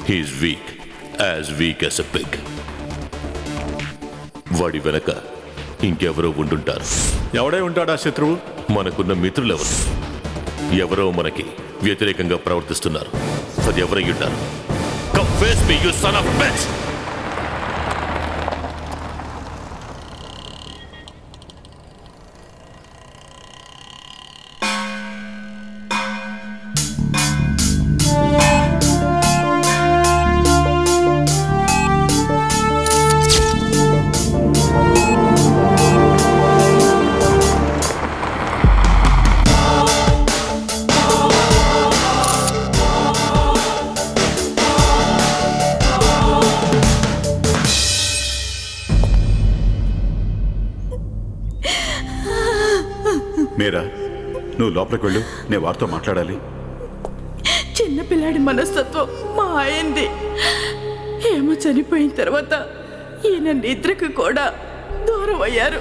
S13: He's weak as weak as a pick వాడి వెనక ఇంకెవరో ఉండుంటారు.
S4: ఎవడే ఉంటాడా శత్రువు?
S13: మనకున్న మిత్రులెవరు? ఎవరో మనకి వ్యతిరేకంగా ప్రవర్తిస్తున్నారు. అది ఎవరై ఉంటారు face me, you son of a bitch!
S3: లోపలికి వెళ్ళు నేను వారితో మాట్లాడాలి
S24: చిన్నపిల్లాడి మనస్తత్వం మా ఆయనది ఏమో చనిపోయిన తర్వాత ఈయన నిద్రకు కూడా దూరం అయ్యారు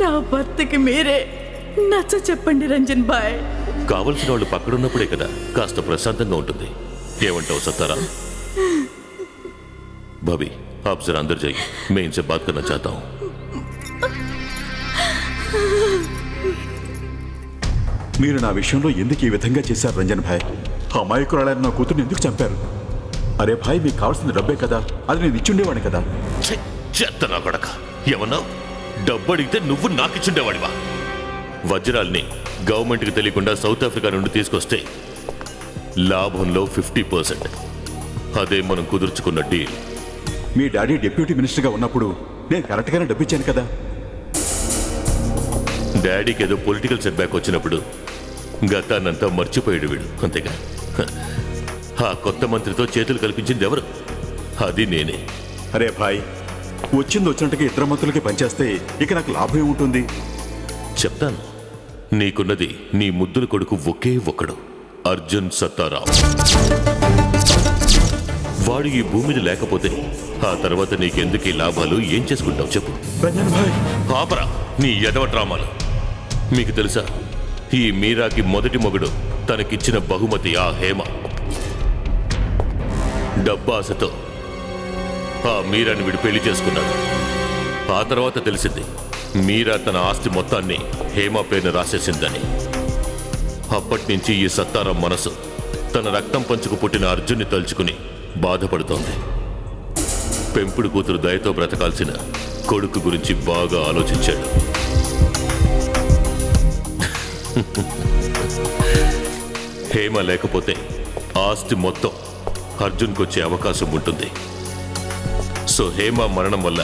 S24: నా భర్తకి మీరే నచ్చ చెప్పండి రంజన్ బాయ్
S13: కావలసిన వాళ్ళు పక్కడున్నప్పుడే కదా కాస్త ప్రశాంతంగా ఉంటుంది ఏమంటావు సత్తారా भाभी आप जरा अंदर जाइए मैं इनसे बात करना चाहता हूँ
S3: మీరు నా విషయంలో ఎందుకు ఈ విధంగా చేశారు రంజన్ భాయ్? అమాయకురాలైన నా కూతుర్ని ఎందుకు చంపారు? అరే భాయ్ మీకు కావాల్సిన డబ్బే కదా. అది నేను ఇచ్చుండేవాడిని కదా.
S13: చెత్త నా కొడక. ఏమన్నా డబ్బు అడిగితే నువ్వు నాకిచ్చుండేవాడివా వజ్రాల్ని గవర్నమెంట్కి తెలియకుండా సౌత్ ఆఫ్రికా నుండి తీసుకొస్తే లాభంలో ఫిఫ్టీ పర్సెంట్. అదే మనం కుదుర్చుకున్న డీల్.
S3: మీ డాడీ డిప్యూటీ మినిస్టర్గా ఉన్నప్పుడు నేను కరెక్ట్గానే డబ్బు ఇచ్చాను కదా.
S13: డాడీకి ఏదో పొలిటికల్ సెట్ బ్యాక్ వచ్చినప్పుడు గతాన్నంతా మర్చిపోయాడు వీడు అంతేగా? హ. ఆ కొత్త మంత్రితో చేతులు కల్పించింది ఎవరు? అది నేనే.
S3: అరే భాయ్ వచ్చింది వచ్చినట్టుగా ఇతర మంత్రులకి పనిచేస్తే ఇక నాకు లాభం ఏముంటుంది?
S13: చెప్తాను. నీకున్నది నీ ముద్దుల కొడుకు ఒకే ఒక్కడు అర్జున్ సత్తారాం. వాడు ఈ భూమిని లేకపోతే ఆ తర్వాత నీకెందుకు లాభాలు? ఏం చేసుకుంటావు చెప్పు. పాపరా నీ ఎదవ డ్రామాలు. మీకు తెలుసా? ఈ మీరాకి మొదటి మొగుడు తనకిచ్చిన బహుమతి ఆ హేమ. డబ్బాసతో ఆ మీరాని వీడు పెళ్ళి చేసుకున్నాడు. ఆ తర్వాత తెలిసింది మీరా తన ఆస్తి మొత్తాన్ని హేమ పేరున రాసేసిందని. అప్పటి నుంచి ఈ సత్తారం మనసు తన రక్తం పంచుకు పుట్టిన అర్జున్ని తలుచుకుని బాధపడుతోంది. పెంపుడు కూతురు దయతో బ్రతకాల్సిన కొడుకు గురించి బాగా ఆలోచించాడు. హేమ లేకపోతే ఆస్తి మొత్తం అర్జున్కి వచ్చే అవకాశం ఉంటుంది. సో హేమ మరణం వల్ల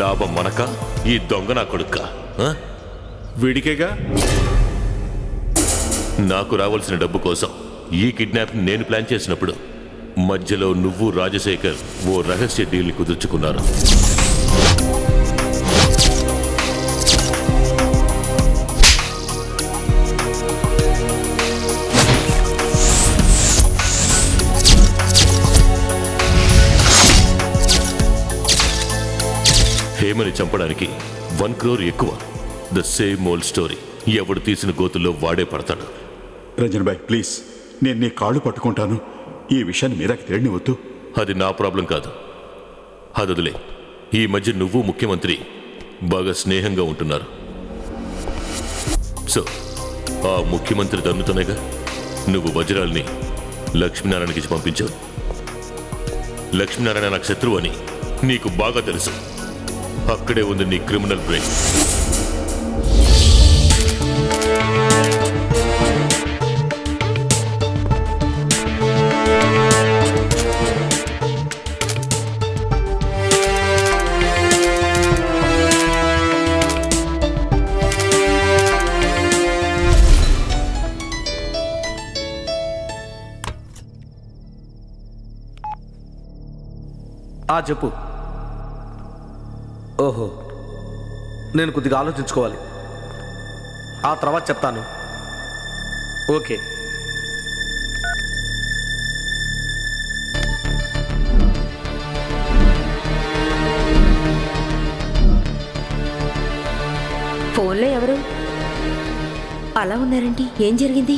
S13: లాభం మనక ఈ దొంగ నా కొడుక్క
S4: వీడికేగా?
S13: నాకు రావాల్సిన డబ్బు కోసం ఈ కిడ్నాప్ నేను ప్లాన్ చేసినప్పుడు మధ్యలో నువ్వు రాజశేఖర్ ఓ రహస్య డీల్ కుదుర్చుకున్నారు. హేమని చంపడానికి వన్ క్రోర్ ఎక్కువ. ద సేమ్ ఓల్డ్ స్టోరీ ఎవడు తీసిన గోతుల్లో వాడే పడతాడు.
S3: Ranjan bye please. నేను నీ కాళ్ళు పట్టుకుంటాను. ఈ విషయాన్ని మీరాకి తెలియనివద్దు
S13: అది నా ప్రాబ్లం కాదు. అదొదిలే ఈ మధ్య నువ్వు ముఖ్యమంత్రి బాగా స్నేహంగా ఉంటున్నారు. సో ఆ ముఖ్యమంత్రి దన్నుతోనేగా నువ్వు వజ్రాల్ని లక్ష్మీనారాయణకి పంపించావు. లక్ష్మీనారాయణ నాకు శత్రువు అని నీకు బాగా తెలుసు. అక్కడే ఉంది నీ క్రిమినల్ బ్రెయిన్.
S8: ఆ చెప్పు. ఓహో నేను కొద్దిగా ఆలోచించుకోవాలి. ఆ తర్వాత చెప్తాను. ఓకే.
S10: ఫోన్లో ఎవరు? అలా ఉన్నారండి. ఏం జరిగింది?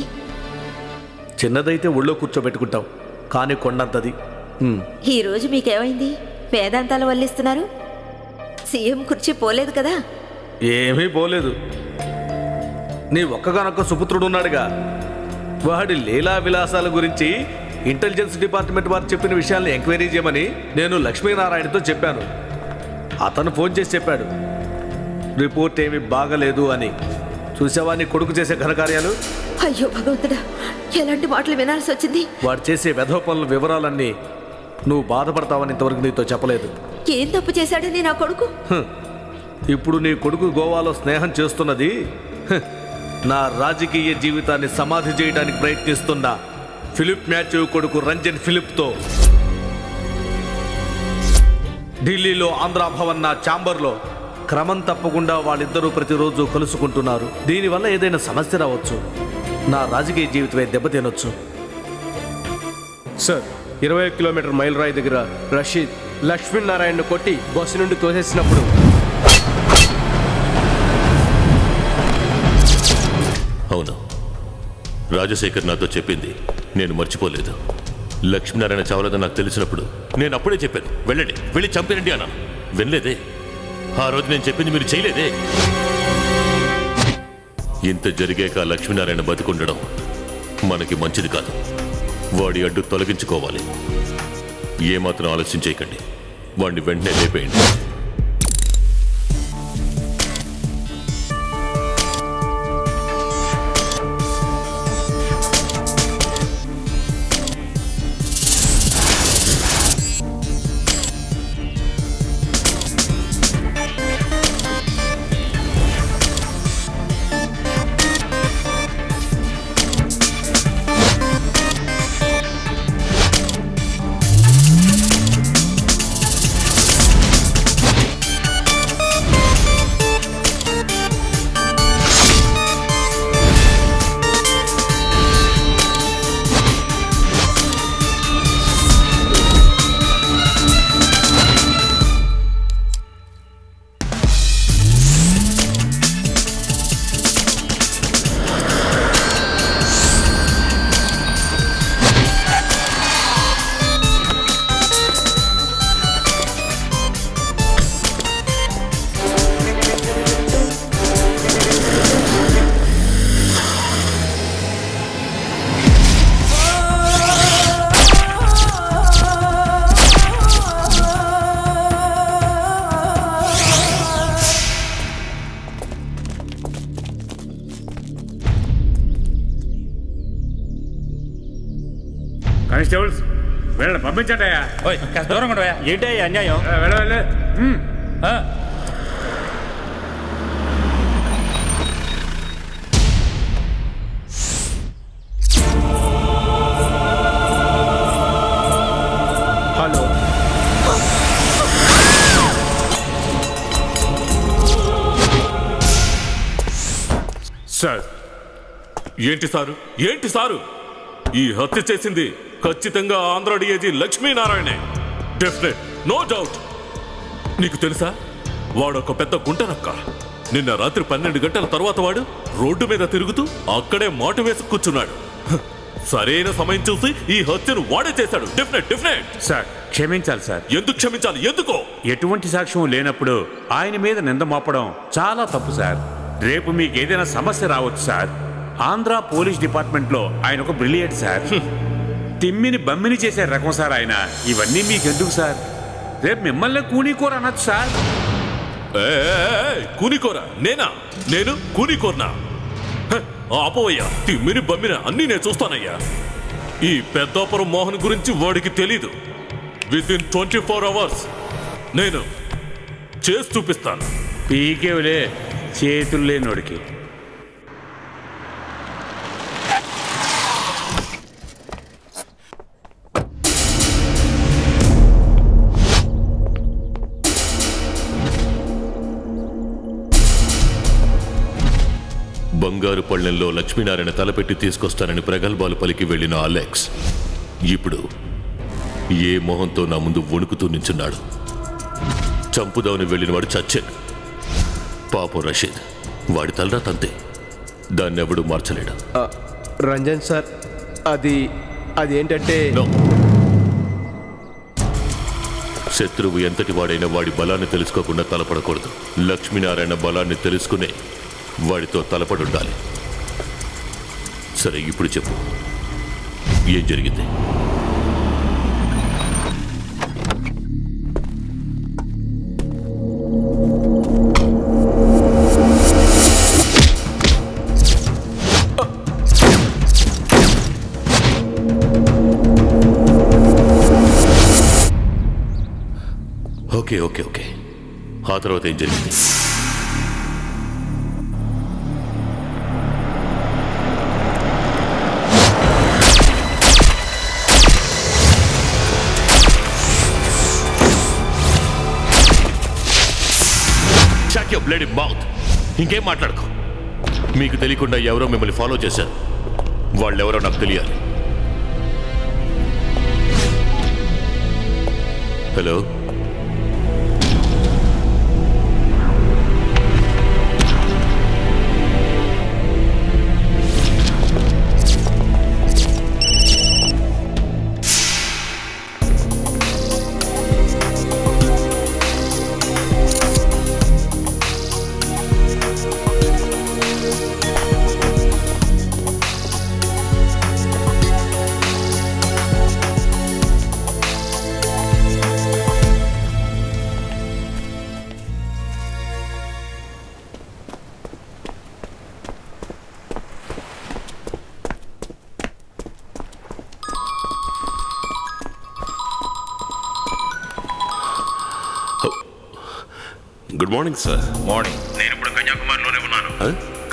S8: చిన్నదైతే ఒళ్ళో కూర్చోబెట్టుకుంటాం కానీ కొండంతది. ఉమ్,
S10: ఈ రోజు మీకేమైంది? వేదాంతాలు వల్లిస్తున్నారు? సీఎం కుర్చీ పోలేదు కదా?
S8: ఏమీ పోలేదు. నీ ఒక్కగానొక్క సుపుత్రుడు ఉన్నాడుగా వాడి లీలా విలాసాల గురించి ఇంటెలిజెన్స్ డిపార్ట్మెంట్ వారు చెప్పిన విషయాల్ని ఎంక్వైరీ చేయమని నేను లక్ష్మీనారాయణతో చెప్పాను. అతను ఫోన్ చేసి చెప్పాడు. రిపోర్ట్ ఏమీ బాగలేదు అని. చూసావా నీ కొడుకు చేసే ఘనకార్యాలు?
S10: అయ్యో భగవంతుడా ఎలాంటి మాటలు వినాల్సి వచ్చింది?
S8: వాడు చేసే వెధవ పనుల వివరాలన్నీ నువ్వు బాధపడతావని ఇంతవరకు నీతో చెప్పలేదు.
S10: ఏం తప్పు చేశాడని నా కొడుకు.
S8: ఇప్పుడు నీ కొడుకు గోవాలో స్నేహం చేస్తున్నది. నా రాజకీయ జీవితాన్ని సమాధి చేయడానికి ప్రయత్నిస్తున్న ఫిలిప్ మ్యాథ్యూ కొడుకు రంజన్ ఫిలిప్తో ఢిల్లీలో ఆంధ్ర భవన్ నా ఛాంబర్లో క్రమం తప్పకుండా వాళ్ళిద్దరూ ప్రతిరోజు కలుసుకుంటున్నారు. దీనివల్ల ఏదైనా సమస్య రావచ్చు. నా రాజకీయ జీవితమే దెబ్బతినొచ్చు.
S22: సార్ ఇరవై కిలోమీటర్ మైల్ రాయి దగ్గర రషీద్ లక్ష్మీనారాయణను కొట్టి బస్సు నుండి తోసేసినప్పుడు.
S13: అవును. రాజశేఖర్ నాతో చెప్పింది నేను మర్చిపోలేదు. లక్ష్మీనారాయణ చావలేదని నాకు తెలిసినప్పుడు నేను అప్పుడే చెప్పాను వెళ్ళండి వెళ్ళి చంపినండి అన్న వినలేదే. ఆ రోజు నేను చెప్పింది మీరు చేయలేదే. ఇంత జరిగాక లక్ష్మీనారాయణ బతికుండడం మనకి మంచిది కాదు. వాడి అడ్డు తొలగించుకోవాలి. ఏమాత్రం ఆలస్యం చేయకండి. వాడిని వెంటనే లేపేయండి.
S16: కాస్త దూరం ఉండవా ఏంటి అన్యాయం?
S22: హలో.
S7: సార్ ఏంటి సారు? ఏంటి సారు? ఈ హత్య చేసింది ఖచ్చితంగా ఆంధ్ర డిఏజీ లక్ష్మీనారాయణే. డెఫినెట్ నో డౌట్ నీకు తెలుసా? వాడు ఒక పెద్ద గుంటనక్క. నిన్న రాత్రి పన్నెండు గంటల తర్వాత వాడు రోడ్డు మీద తిరుగుతూ అక్కడే మాటు వేసి కూర్చున్నాడు. సరైన సమయం చూసి ఈ హత్యను వాడే చేశాడు. డెఫినెట్ డెఫినెట్
S2: సార్ క్షమించాలి సార్.
S7: ఎందుకు క్షమించాలి? ఎందుకో?
S2: ఎటువంటి సాక్ష్యం లేనప్పుడు ఆయన మీద నింద మోపడం చాలా తప్పు సార్. రేపు మీకు ఏదైనా సమస్య రావచ్చు సార్. ఆంధ్ర పోలీస్ డిపార్ట్మెంట్లో ఆయన ఒక బ్రిలియంట్ సార్. తిమ్మిని బమ్మిని చేసే రకం సార్ ఆయన. ఇవన్నీ మీకెందుకు సార్? రేపు మిమ్మల్ని కూనీకూర అనొచ్చు సార్.
S7: కూనికోరా? నేనా? నేను కూనికోర్నా? హ, ఆపోవయ్యా తిమ్మిని బమ్మిన అన్నీ నేను చూస్తానయ్యా. ఈ పెద్దాపురం మోహన్ గురించి వాడికి తెలీదు. With in twenty four hours నేను చేసి చూపిస్తాను.
S2: పీకేవులే చేతులు లేనోడికి.
S13: బంగారు పళ్ళెంలో లక్ష్మీనారాయణ తలపెట్టి తీసుకొస్తానని ప్రగల్భాలు పలికి వెళ్ళిన అలెక్స్. ఇప్పుడు ఏ మొహంతో నా ముందు వణుకుతూ నించున్నాడు? చంపుదామని వెళ్ళినవాడు చచ్చాడు. పాపం రషీద్ వాడి తలరా తంతే దాన్నెవడూ మార్చలేడు.
S22: ఆ, రంజన్ సార్ అది అది ఏంటంటే
S13: శత్రువు ఎంతటి వాడైనా వాడి బలాన్ని తెలుసుకోకుండా తలపడకూడదు. లక్ష్మీనారాయణ బలాన్ని తెలుసుకునే వాడితో తలపడుండాలి. సరే ఇప్పుడు చెప్పు. ఏం జరిగింది? Okay okay okay. ఆ తర్వాత ఏం జరిగింది? బ్లడీ మౌత్ ఇంకేం మాట్లాడుకో. మీకు తెలియకుండా ఎవరో మిమ్మల్ని ఫాలో చేశారు. వాళ్ళెవరో నాకు తెలియాలి. హలో మార్నింగ్ సార్
S9: మార్నింగ్ నేను ఇప్పుడు కన్యాకుమారిలోనే ఉన్నాను.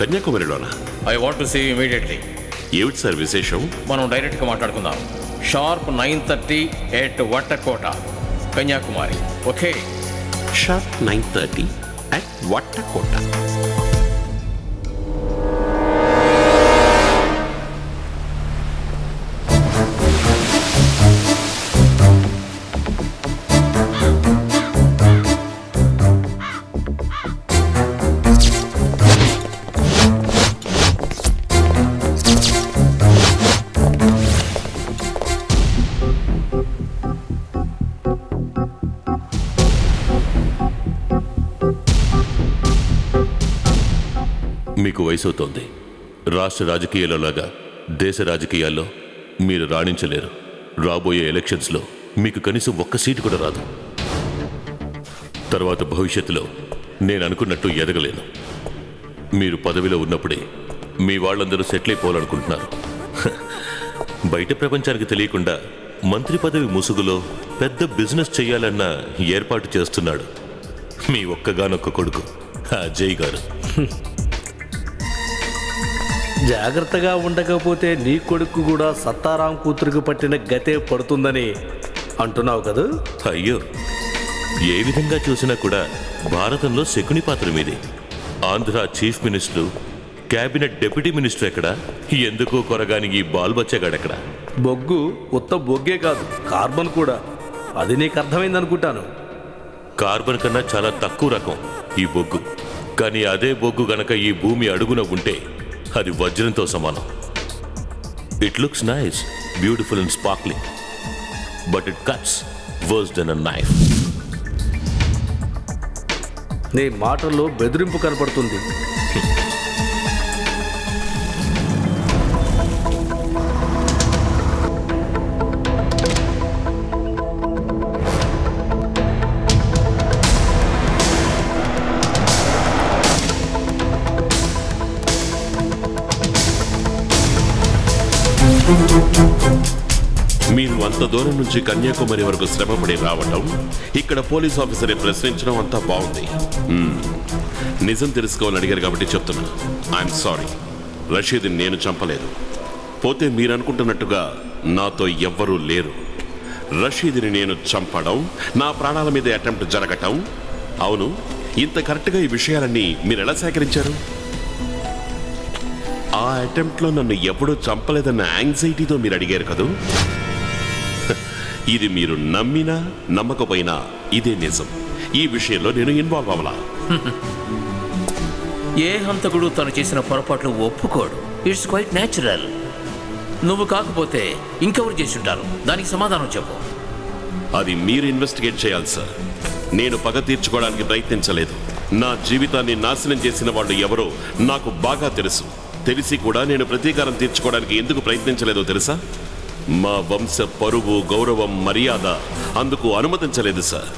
S13: కన్యాకుమారిలోనా?
S9: I want to see immediately
S13: ఏమిటి సార్ విశేషం?
S9: మనం డైరెక్ట్గా మాట్లాడుకుందాం. Sharp nine thirty at Vattakota Kanyakumari. Okay
S13: sharp nine thirty at Vattakota మీకు రాష్ట్ర రాజకీయాలలాగా దేశ రాజకీయాల్లో మీరు రాణించలేరు. రాబోయే ఎలక్షన్స్లో మీకు కనీసం ఒక్క సీటు కూడా రాదు. తర్వాత భవిష్యత్తులో నేను అనుకున్నట్టు ఎదగలేను. మీరు పదవిలో ఉన్నప్పుడే మీ వాళ్ళందరూ సెటిల్ అయిపోవాలనుకుంటున్నారు. బయట ప్రపంచానికి తెలియకుండా
S15: మంత్రి పదవి ముసుగులో పెద్ద బిజినెస్ చేయాలన్న ఏర్పాటు చేస్తున్నాడు మీ ఒక్కగానొక్క కొడుకు అజయ్ గారు.
S8: జాగ్రత్తగా ఉండకపోతే నీ కొడుకు కూడా సత్తారాం కూతురుకు పట్టిన గతే పడుతుందని అంటున్నావు కదూ?
S15: అయ్యో ఏ విధంగా చూసినా కూడా భారతంలో శకుని పాత్ర మీది. Andhra chief minister cabinet deputy minister ఎక్కడ? ఎందుకో కొరగాని ఈ బాల్ బచ్చగాడెక్కడ
S8: బొగ్గు ఉత్త బొగ్గే కాదు కార్బన్ కూడా. అది నీకు అర్థమైంది అనుకుంటాను
S15: కార్బన్ కన్నా చాలా తక్కువ రకం ఈ బొగ్గు. కానీ అదే బొగ్గు గనక ఈ భూమి అడుగున ఉంటే అది వజ్రంతో సమానం. It looks nice beautiful and sparkling but it cuts worse then a knife
S8: నీ మాటల్లో బెదిరింపు కనపడుతుంది.
S15: మీరు అంత దూరం నుంచి కన్యాకుమారి వరకు శ్రమపడి రావటం ఇక్కడ పోలీస్ ఆఫీసర్ని ప్రశ్నించడం అంతా బాగుంది. నిజం తెలుసుకోవాలని అడిగారు కాబట్టి చెప్తున్నా. ఐఎమ్ సారీ రషీద్ని నేను చంపలేదు. పోతే మీరు అనుకుంటున్నట్టుగా నాతో ఎవ్వరూ లేరు. రషీద్ని నేను చంపడం నా ప్రాణాల మీద అటెంప్ట్ జరగటం. అవును ఇంత కరెక్ట్గా ఈ విషయాలన్నీ మీరు ఎలా సేకరించారు? ఆ అటెంప్ట్లో నన్ను ఎప్పుడూ చంపలేదన్న యాంగ్జైటీతో మీరు అడిగారు కదూ? ఇది మీరు నమ్మినా నమ్మకపోయినా ఇదే నిజం. ఈ విషయంలో నేను ఇన్వాల్వ్ అవ్వలా.
S6: ఏ హంతకుడు తను చేసిన పొరపాట్లు ఒప్పుకోడు. ఇట్స్ క్వైట్ న్యాచురల్ నువ్వు కాకపోతే ఇంకెవరు చేసి ఉంటారు దానికి సమాధానం చెప్పు.
S15: అది మీరు ఇన్వెస్టిగేట్ చేయాలి సార్ నేను పగ తీర్చుకోవడానికి ప్రయత్నించలేదు. నా జీవితాన్ని నాశనం చేసిన వాళ్ళు ఎవరో నాకు బాగా తెలుసు. తెలిసి కూడా నేను ప్రతీకారం తీర్చుకోవడానికి ఎందుకు ప్రయత్నించలేదో తెలుసా? మా వంశ పరువు గౌరవం మర్యాద అందుకు అనుమతించలేదు సార్.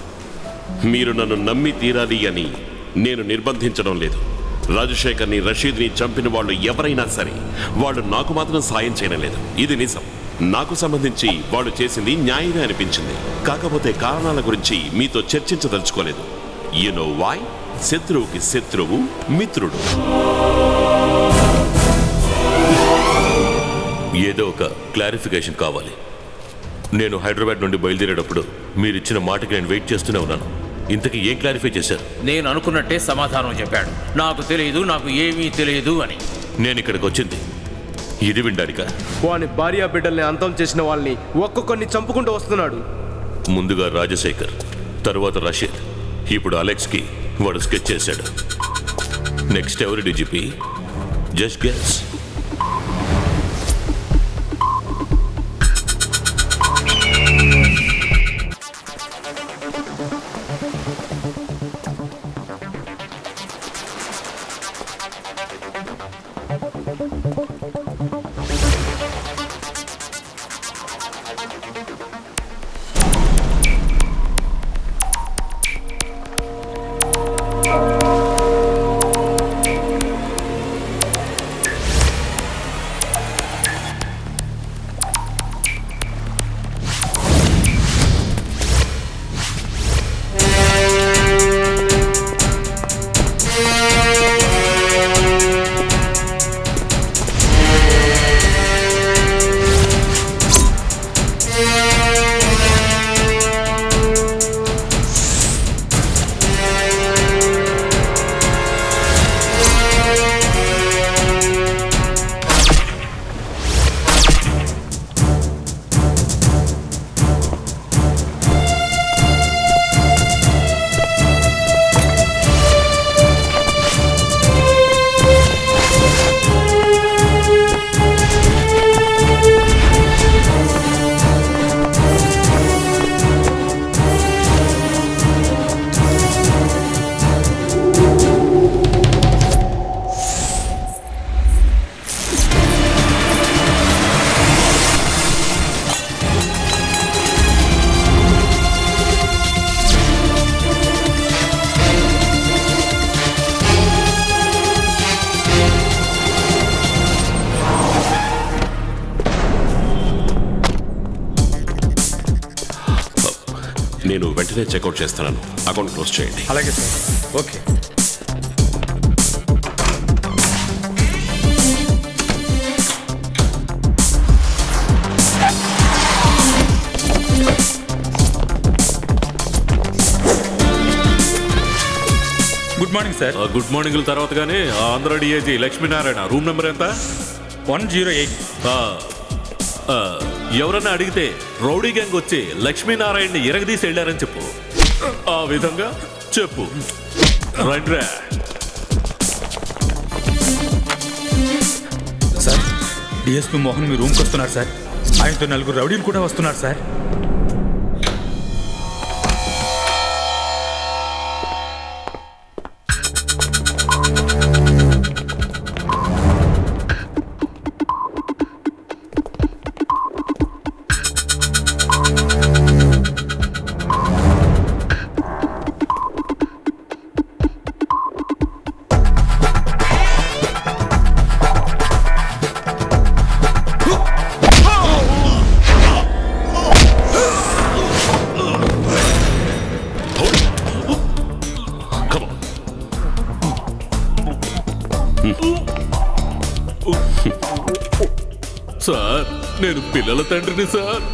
S15: మీరు నన్ను నమ్మి తీరాలి అని నేను నిర్బంధించడం లేదు. రాజశేఖర్ని రషీద్ని చంపిన వాళ్ళు ఎవరైనా సరే వాళ్ళు నాకు మాత్రం సాయం చేయడం లేదు. ఇది నిజం. నాకు సంబంధించి వాళ్ళు చేసింది న్యాయమే అనిపించింది. కాకపోతే కారణాల గురించి మీతో చర్చించదలుచుకోలేదు. యునో వాయ్ శత్రువుకి శత్రువు మిత్రుడు. ఏదో ఒక క్లారిఫికేషన్ కావాలి. నేను హైదరాబాద్ నుండి బయలుదేరేటప్పుడు మీరు ఇచ్చిన మాటకి నేను వెయిట్ చేస్తూనే ఉన్నాను. ఇంతకీ ఏం క్లారిఫై చేశారు?
S6: నేను అనుకున్నట్టే సమాధానం చెప్పాడు. నాకు తెలియదు నాకు ఏమీ తెలియదు అని.
S15: నేను ఇక్కడికి వచ్చింది ఇది వినడానికా.
S19: వాని భార్య బిడ్డల్ని అంతం చేసిన వాళ్ళని ఒక్కొక్కరిని చంపుకుంటూ వస్తున్నాడు.
S15: ముందుగా రాజశేఖర్ తరువాత రషీద్. ఇప్పుడు అలెక్స్కి వాడు స్కెచ్ చేశాడు. నెక్స్ట్ ఎవరు డీజీపీ? Just
S9: guess. వెంటనే చెక్అవుట్ చేస్తున్నాను అకౌంట్ క్లోజ్ చేయండి
S25: అలాగే sir okay
S7: good morning sir good morning తర్వాత కానీ Andhra DIG Lakshminarayana room number ఎంత? వన్ జీరో ఎయిట్ ఎవరన్నా అడిగితే రౌడీ గ్యాంగ్ వచ్చి లక్ష్మీనారాయణని ఎరగదీసి వెళ్ళారని చెప్పు. ఆ విధంగా చెప్పు. రండ్రా
S4: సార్ డిఎస్పీ మోహన్ మీ రూమ్కి వస్తున్నారు సార్. ఆయనతో నలుగురు రౌడీలు కూడా వస్తున్నారు సార్
S7: సార్. తండ్రిని సార్.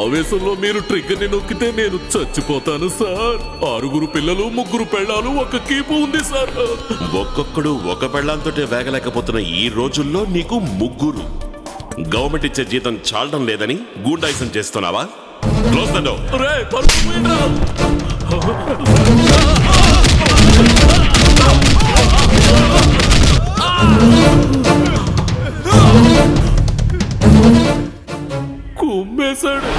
S7: ఆవేశంలో మీరు ట్రిగ్గర్ని నొక్కితే నేను చచ్చిపోతాను సార్. ఆరుగురు పిల్లలు ముగ్గురు పెళ్ళాలు ఒక కీపు ఉంది సార్.
S9: ఒక్కొక్కడు ఒక పెళ్ళంతోటే వేగలేకపోతున్న ఈ రోజుల్లో నీకు ముగ్గురు. గవర్నమెంట్ ఇచ్చే జీతం చాలడం లేదని గూండాయిసం చేస్తున్నావా? క్లోజ్ ద డోర్
S7: రే పరుపు పోయిండ్రా.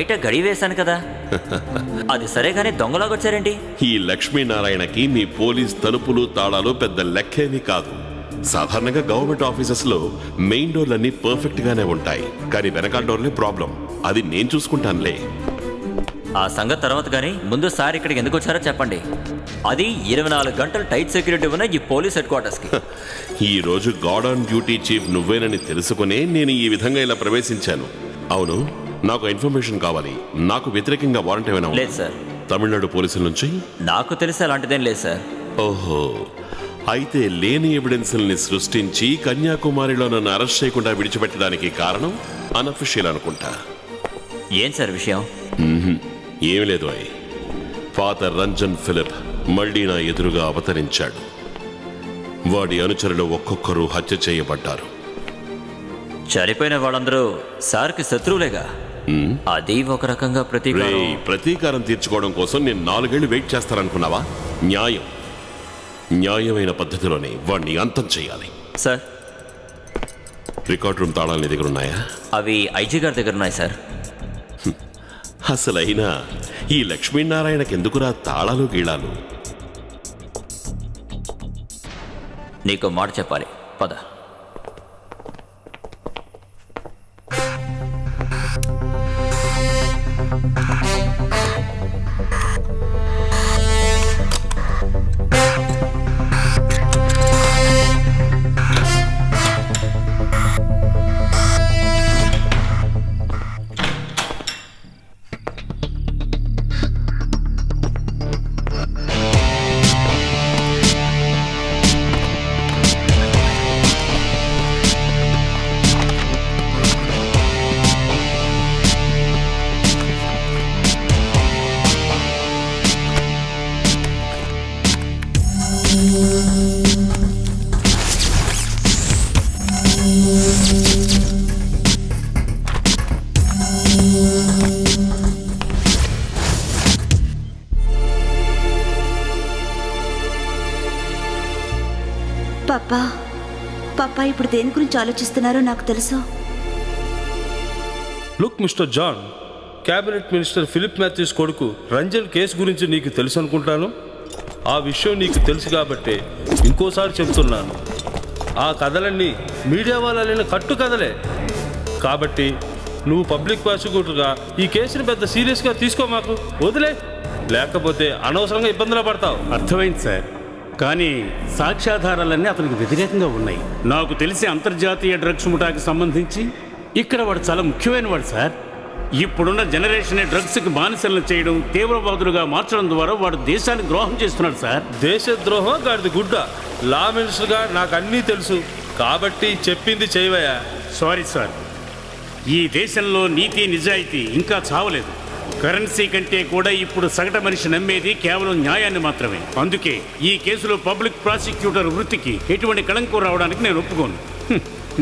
S16: బయట గడి వేశాను కదా. అది సరే కానీ దొంగలాగా వచ్చారేంటి?
S15: ఈ లక్ష్మీనారాయణకి మీ పోలీస్ తలుపులు తాళాలు పెద్ద లెక్కేమీ కాదు. సాధారణంగా గవర్నమెంట్ ఆఫీసెస్లో మెయిన్ డోర్లన్నీ పర్ఫెక్ట్ గానే ఉంటాయి. కానీ వెనకాల డోర్లే ప్రాబ్లం. అది నేను చూసుకుంటానులే.
S16: ఆ సంగతి తర్వాత కానీ ముందు సార్ ఇక్కడికి ఎందుకు వచ్చారో చెప్పండి. అది ఇరవై నాలుగు గంటలు టైట్ సెక్యూరిటీ ఉన్న ఈ పోలీస్ హెడ్ క్వార్టర్స్కి.
S15: ఈ రోజు గాడ్ ఆన్ డ్యూటీ చీఫ్ నువ్వేనని తెలుసుకునే నేను ఈ విధంగా ఇలా ప్రవేశించాను. అవును? నాకు ఇన్ఫర్మేషన్ కావాలి. నాకు వ్యతిరేకంగా వారంట్ ఏమైనా?
S16: లేదు సార్.
S15: తమిళనాడు పోలీసుల నుంచి?
S16: నాకు తెలిసి అలాంటిదేం లేదు సార్.
S15: ఓహో. అయితే లేని ఎవిడెన్స్ని సృష్టించి కన్యాకుమారిలో నన్ను అరెస్ట్ చేయకుండా విడిచిపెట్టడానికి కారణం అనఫిషియల్ అనుకుంటా.
S16: ఏం సార్ విషయం.
S15: ఏమీ లేదు అయ్ ఫాదర్ రంజన్ ఫిలిప్ మళ్ళీ నా ఎదురుగా అవతరించాడు. వాడి అనుచరులు ఒక్కొక్కరు హత్య చేయబడ్డారు.
S16: చనిపోయిన వాళ్ళందరూ సార్కి శత్రువులేగా? అది ఒక రకంగా ప్రతీకారం.
S15: ప్రతీకారం తీర్చుకోవడం కోసం నేను నాలుగేళ్ళు వెయిట్ చేస్తాననుకున్నావా న్యాయం. న్యాయమైన పద్ధతిలోనే వాడిని అంతం చేయాలి.
S16: సార్.
S15: రికార్డ్ రూమ్ తాళాలు నీ దగ్గర ఉన్నాయా?
S16: అవి ఐజీ గారి దగ్గర ఉన్నాయి సార్.
S15: అసలైనా ఈ లక్ష్మీనారాయణకి ఎందుకురా తాళాలు గీళాలు?
S16: నీకు మాట చెప్పాలి. పద.
S21: దేని గురించి ఆలోచిస్తున్నారో నాకు తెలుసు.
S5: Look mister John cabinet minister Philip Matthews కొడుకు రంజన్ కేసు గురించి నీకు తెలుసు అనుకుంటాను. ఆ విషయం నీకు తెలుసు కాబట్టే ఇంకోసారి చెప్తున్నాను. ఆ కథలన్నీ మీడియా వాళ్ళ కట్టు కథలే. కాబట్టి నువ్వు పబ్లిక్ ప్రాసిక్యూటర్గా ఈ కేసుని పెద్ద సీరియస్గా తీసుకో మాకు. వదిలే. లేకపోతే అనవసరంగా ఇబ్బందులు పడతావు.
S2: అర్థమైంది సార్. కానీ సాక్ష్యాధారాలన్నీ అతనికి వ్యతిరేకంగా ఉన్నాయి. నాకు తెలిసి అంతర్జాతీయ డ్రగ్స్ ముఠాకి సంబంధించి ఇక్కడ వాడు చాలా ముఖ్యమైన వాడు సార్. ఇప్పుడున్న జనరేషన్ డ్రగ్స్కి బానిసలను చేయడం తీవ్రవాదులుగా మార్చడం ద్వారా వాడు దేశానికి ద్రోహం చేస్తున్నాడు సార్.
S5: దేశద్రోహం గాడిది గుడ్డ. లా మినిస్టర్గా నాకు అన్నీ తెలుసు. కాబట్టి చెప్పింది చేయవయ్యా.
S2: Sorry sir. ఈ దేశంలో నీతి నిజాయితీ ఇంకా చావలేదు. కరెన్సీ కంటే కూడా ఇప్పుడు సగటు మనిషి నమ్మేది కేవలం న్యాయాన్ని మాత్రమే. అందుకే ఈ కేసులో పబ్లిక్ ప్రాసిక్యూటర్ వృత్తికి ఎటువంటి కళంకం రావడానికి నేను ఒప్పుకోను.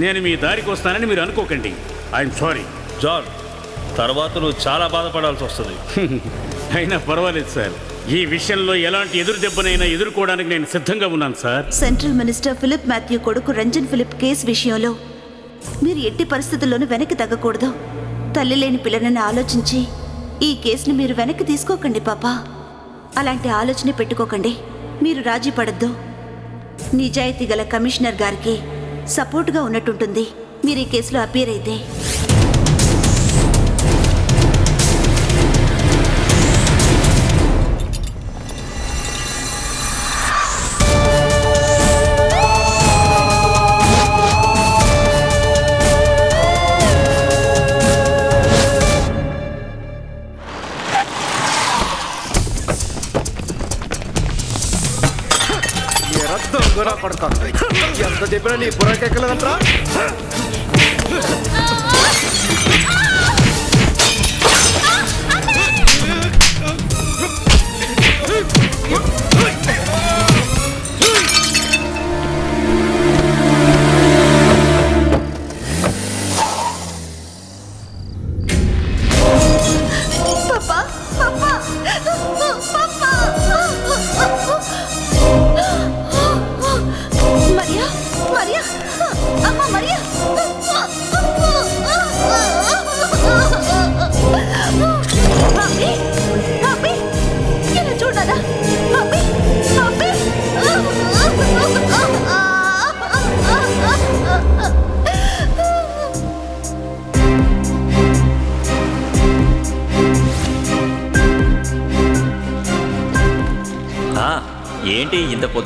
S2: నేను మీ దారికి వస్తానని మీరు అనుకోకండి. ఐఎమ్ సారీ
S5: జాన్ తర్వాత నువ్వు చాలా బాధపడాల్సి వస్తుంది.
S2: అయినా పర్వాలేదు సార్. ఈ విషయంలో ఎలాంటి ఎదురు దెబ్బనైనా ఎదుర్కోవడానికి నేను సిద్ధంగా ఉన్నాను sir.
S21: Central minister Philip Mathew కొడుకు రంజన్ ఫిలిప్ కేసు విషయంలో మీరు ఎట్టి పరిస్థితుల్లోనూ వెనక్కి తగ్గకూడదు. తల్లి లేని పిల్లనని ఆలోచించి ఈ కేసుని మీరు వెనక్కి తీసుకోకండి పాపా. అలాంటి ఆలోచన పెట్టుకోకండి. మీరు రాజీ పడద్దు. నిజాయితీ గల కమిషనర్ గారికి సపోర్ట్గా ఉన్నట్టుంటుంది. మీరు ఈ కేసులో అపీర్ అయితే.
S19: కొడక. ఎంత చెప్పినా నీ బుర్రకెక్కలేదంట్రా?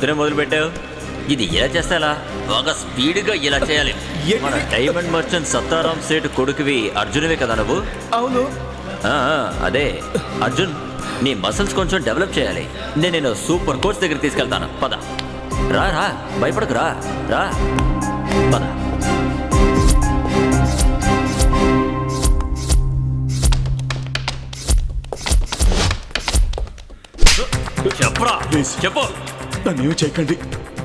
S16: పొద్దునే మొదలు పెట్టావు ఇది ఇలా ఎలా బాగా స్పీడ్గా ఇలా చేయాలి. మన డైమండ్ మర్చెంట్ సత్తారాం సేటు కొడుకువి అర్జునవే కదా నువ్వు?
S19: అవును.
S16: అదే. అర్జున్ నీ మసిల్స్ కొంచెం డెవలప్ చేయాలి. నేను నేను సూపర్ కోచ్ దగ్గర తీసుకెళ్తాను. పద. రా రా. భయపడకు రా. రా. పద. చెప్పరా? చెప్పు.
S3: నన్ను ఏమి చేయకండి.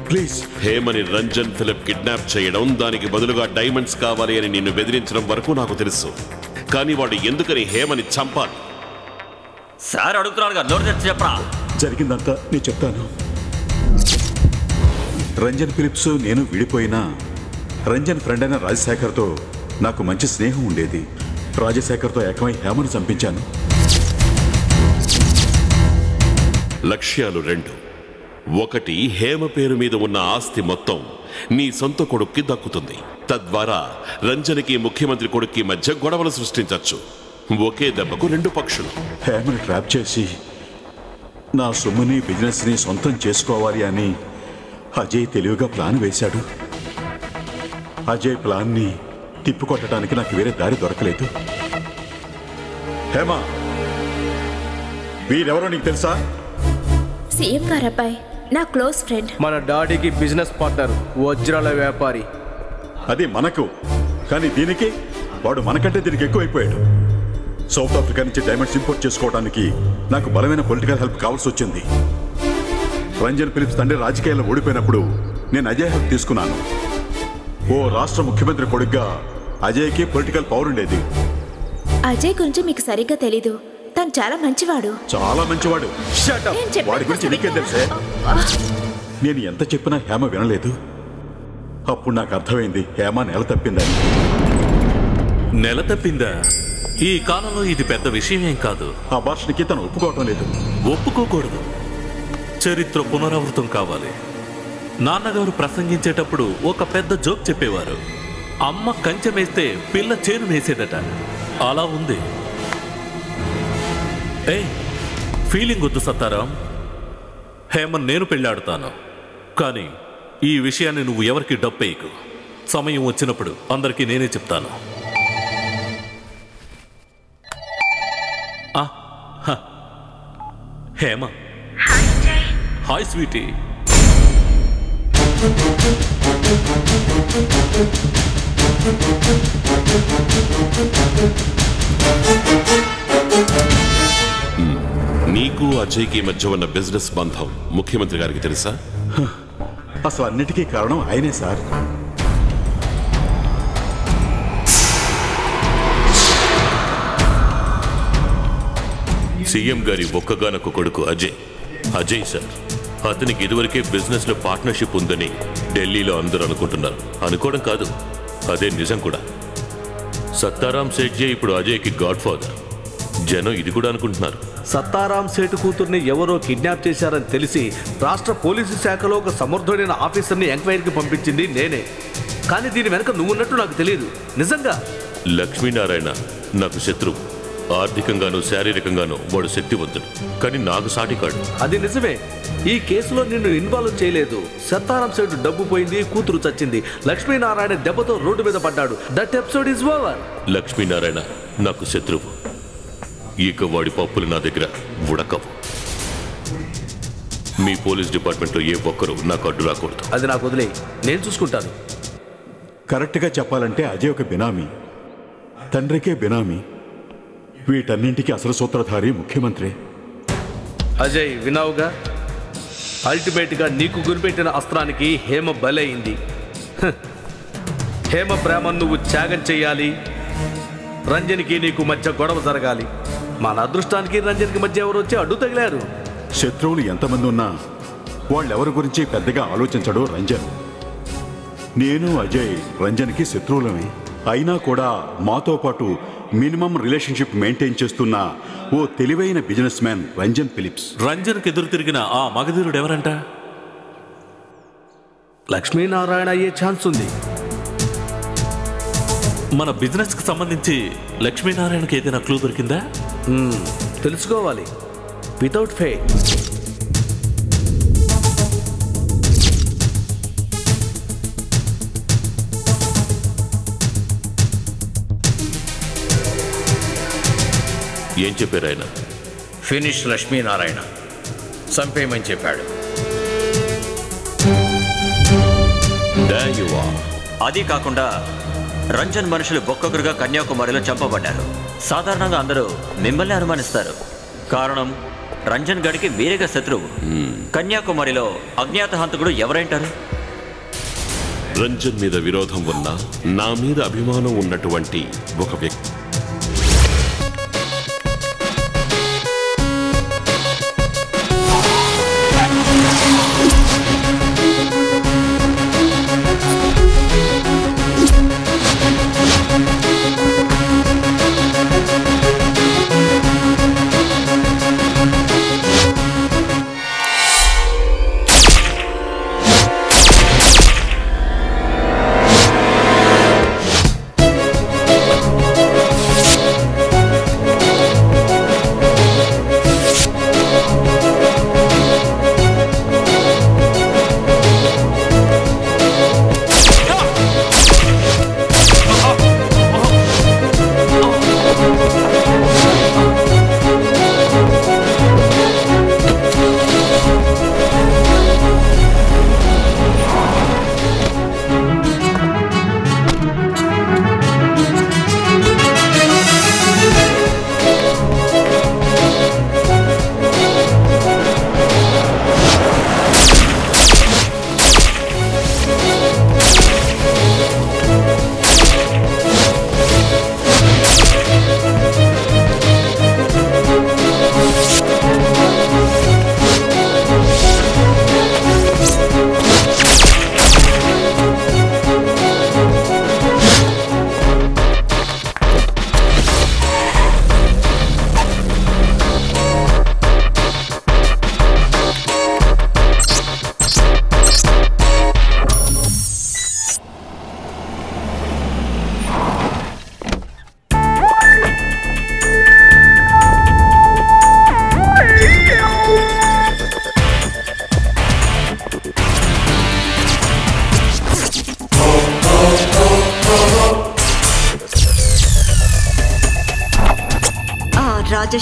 S3: ప్లీజ్.
S13: హేమని రంజన్ ఫిలిప్ కిడ్నాప్ చేయడం దానికి బదులుగా డైమండ్స్ కావాలి అని నిన్ను బెదిరించడం వరకు నాకు తెలుసు. కానీ వాడు ఎందుకని హేమని చంపాలి?
S16: సార్ అడుగుతున్నాడుగా నోరు తెరిచి చెప్పరా?
S3: జరిగిందంతా నేను చెప్తాను. రంజన్ ఫిలిప్స్ నేను విడిపోయినా రంజన్ ఫ్రెండ్ అయిన రాజశేఖర్తో నాకు మంచి స్నేహం ఉండేది. రాజశేఖర్తో ఏకమై హేమను చంపించాను.
S13: లక్ష్యాలు రెండు. ఒకటి హేమ పేరు మీద ఉన్న ఆస్తి మొత్తం నీ సొంత కొడుక్కి దక్కుతుంది. తద్వారా రంజన్కి ముఖ్యమంత్రి కొడుక్కి మధ్య గొడవలు సృష్టించవచ్చు ఒకే దెబ్బకు రెండు పక్షులు.
S3: హేమని ట్రాప్ చేసి నా సొమ్ముని బిజినెస్ని సొంతం చేసుకోవాలి అని అజయ్ తెలివిగా ప్లాన్ వేశాడు. అజయ్ ప్లాన్ని తిప్పికొట్టడానికి నాకు వేరే దారి దొరకలేదు. హేమ వీరెవరో నీకు తెలుసా?
S10: సీఎం గారు అబ్బాయి నా క్లోజ్ ఫ్రెండ్.
S8: మన డాడీకి బిజినెస్ పార్ట్నర్ వజ్రాల వ్యాపారి.
S3: అది మనకు కానీ దీనికి వాడు మనకంటే దీనికి ఎక్కువైపోయాడు. సౌత్ ఆఫ్రికా నుంచి డైమండ్స్ ఇంపోర్ట్ చేసుకోవడానికి నాకు బలమైన పొలిటికల్ హెల్ప్ కావాల్సి వచ్చింది. రంజన్ ఫిలిప్స్ తండ్రి రాజకీయాల్లో ఓడిపోయినప్పుడు నేను అజయ్ హెల్ప్ తీసుకున్నాను. ఓ రాష్ట్ర ముఖ్యమంత్రి కొడుగ్గా అజయ్కి పొలిటికల్ పవర్ ఉండేది.
S10: అజయ్ గురించి మీకు సరిగ్గా తెలీదు. తను చాలా మంచివాడు.
S3: చాలా మంచివాడు. వాడి గురించి నీకేం తెలుసే? నేను ఎంత చెప్పినా హేమ వినలేదు. అప్పుడు నాకు అర్థమైంది హేమ నెల తప్పిందని.
S7: నెల తప్పిందా? ఈ కాలంలో ఇది పెద్ద విషయం ఏం కాదు.
S3: ఆ భాషకి తను ఒప్పుకోవటం లేదు.
S7: ఒప్పుకోకూడదు. చరిత్ర పునరావృతం కావాలి. నాన్నగారు ప్రసంగించేటప్పుడు ఒక పెద్ద జోక్ చెప్పేవారు. అమ్మ కంచె మేస్తే పిల్ల చేను మేసేదట. అలా ఉంది. ఏ ఫీలింగ్ వద్దు సత్తారాం. హేమన్ నేను పెళ్ళాడుతాను. కానీ ఈ విషయాన్ని నువ్వు ఎవరికి డప్పేయకు సమయం వచ్చినప్పుడు అందరికీ నేనే చెప్తాను. ఆ, హ. హేమ. Hi sweetie.
S13: నీకు అజయ్కి మధ్య ఉన్న బిజినెస్ బంధం ముఖ్యమంత్రి గారికి తెలుసా?
S3: అసలు అన్నిటికీ కారణం ఆయనే సార్.
S7: సీఎం గారి ఒక్కగానొక్క కొడుకు అజయ్. అజయ్ సార్ అతనికి ఇదివరకే బిజినెస్లో పార్ట్నర్షిప్ ఉందని ఢిల్లీలో అందరూ అనుకుంటున్నారు. అనుకోవడం కాదు అదే నిజం కూడా. సత్తారాం సేట్జే ఇప్పుడు అజయ్కి గాడ్ ఫాదర్ జనం ఇది కూడా అనుకుంటున్నారు.
S8: సత్తారాం సేటు కూతుర్ని ఎవరో కిడ్నాప్ చేశారని తెలిసి రాష్ట్ర పోలీసు శాఖలో ఒక సమర్థుడైన ఆఫీసర్ని ఎంక్వైరీకి పంపించింది నేనే. కానీ దీని వెనక నువ్వున్నట్టు నాకు తెలియదు. నిజంగా?
S7: లక్ష్మీనారాయణ నాకు శత్రువు ఆర్థికంగాను శారీరకంగాను వాడు శక్తివంతుడు. కానీ నాకు సాటి కాడు.
S8: అది నిజమే. ఈ కేసులో నిన్ను ఇన్వాల్వ్ చేయలేదు. సత్తారాం సేటు డబ్బు పోయింది కూతురు చచ్చింది. లక్ష్మీనారాయణ దెబ్బతో రోడ్డు మీద పడ్డాడు. That episode is over.
S7: Lakshminarayana నాకు శత్రువు. ఇక వాడి పప్పులు నా దగ్గర ఉడకవు. మీ పోలీస్ డిపార్ట్మెంట్లో ఏ ఒక్కరూ నాకు అడ్డు రాకూడదు.
S8: అది నాకు వదిలే. నేను చూసుకుంటాను.
S3: కరెక్ట్గా చెప్పాలంటే అజయ్ ఒక బినామీ తండ్రికే బినామీ వీటన్నింటికి అసలు సూత్రధారి ముఖ్యమంత్రి.
S8: అజయ్ వినావుగా అల్టిమేట్గా నీకు గురిపెట్టిన అస్త్రానికి హేమ బలైంది. హేమ ప్రేమను నువ్వు త్యాగం చెయ్యాలి రంజన్కి నీకు మధ్య గొడవ జరగాలి. మన అదృష్టానికి రంజన్కి మధ్య ఎవరు వచ్చి అడ్డు తగిలారు?
S3: శత్రువులు ఎంతమంది ఉన్నా వాళ్ళెవరి గురించి పెద్దగా ఆలోచించడు రంజన్. నేను అజయ్ రంజన్కి శత్రువులమే. అయినా కూడా మాతో పాటు మినిమం రిలేషన్షిప్ మెయింటైన్ చేస్తున్న ఓ తెలివైన బిజినెస్ మ్యాన్ రంజన్ ఫిలిప్స్.
S7: రంజన్కి ఎదురు తిరిగిన ఆ మగధీరుడు ఎవరంట?
S8: లక్ష్మీనారాయణ అయ్యే ఛాన్స్ ఉంది.
S7: మన బిజినెస్కి సంబంధించి లక్ష్మీనారాయణకి ఏదైనా క్లూ దొరికిందా?
S8: తెలుసుకోవాలి. వితౌట్ ఫే
S13: ఏం చెప్పారు ఆయన?
S9: ఫినిష్ లక్ష్మీనారాయణ. చంపేయమని చెప్పాడు.
S16: అది కాకుండా రంజన్ మనుషులు ఒక్కొక్కరుగా కన్యాకుమారిలో చంపబడ్డారు. సాధారణంగా అందరూ మిమ్మల్ని అనుమానిస్తారు. కారణం రంజన్ గడికి వేరేగా శత్రువు. కన్యాకుమారిలో అజ్ఞాత హంతకుడు ఎవరంటారు?
S13: రంజన్ మీద విరోధం ఉన్న నా మీద అభిమానం ఉన్నటువంటి ఒక వ్యక్తి.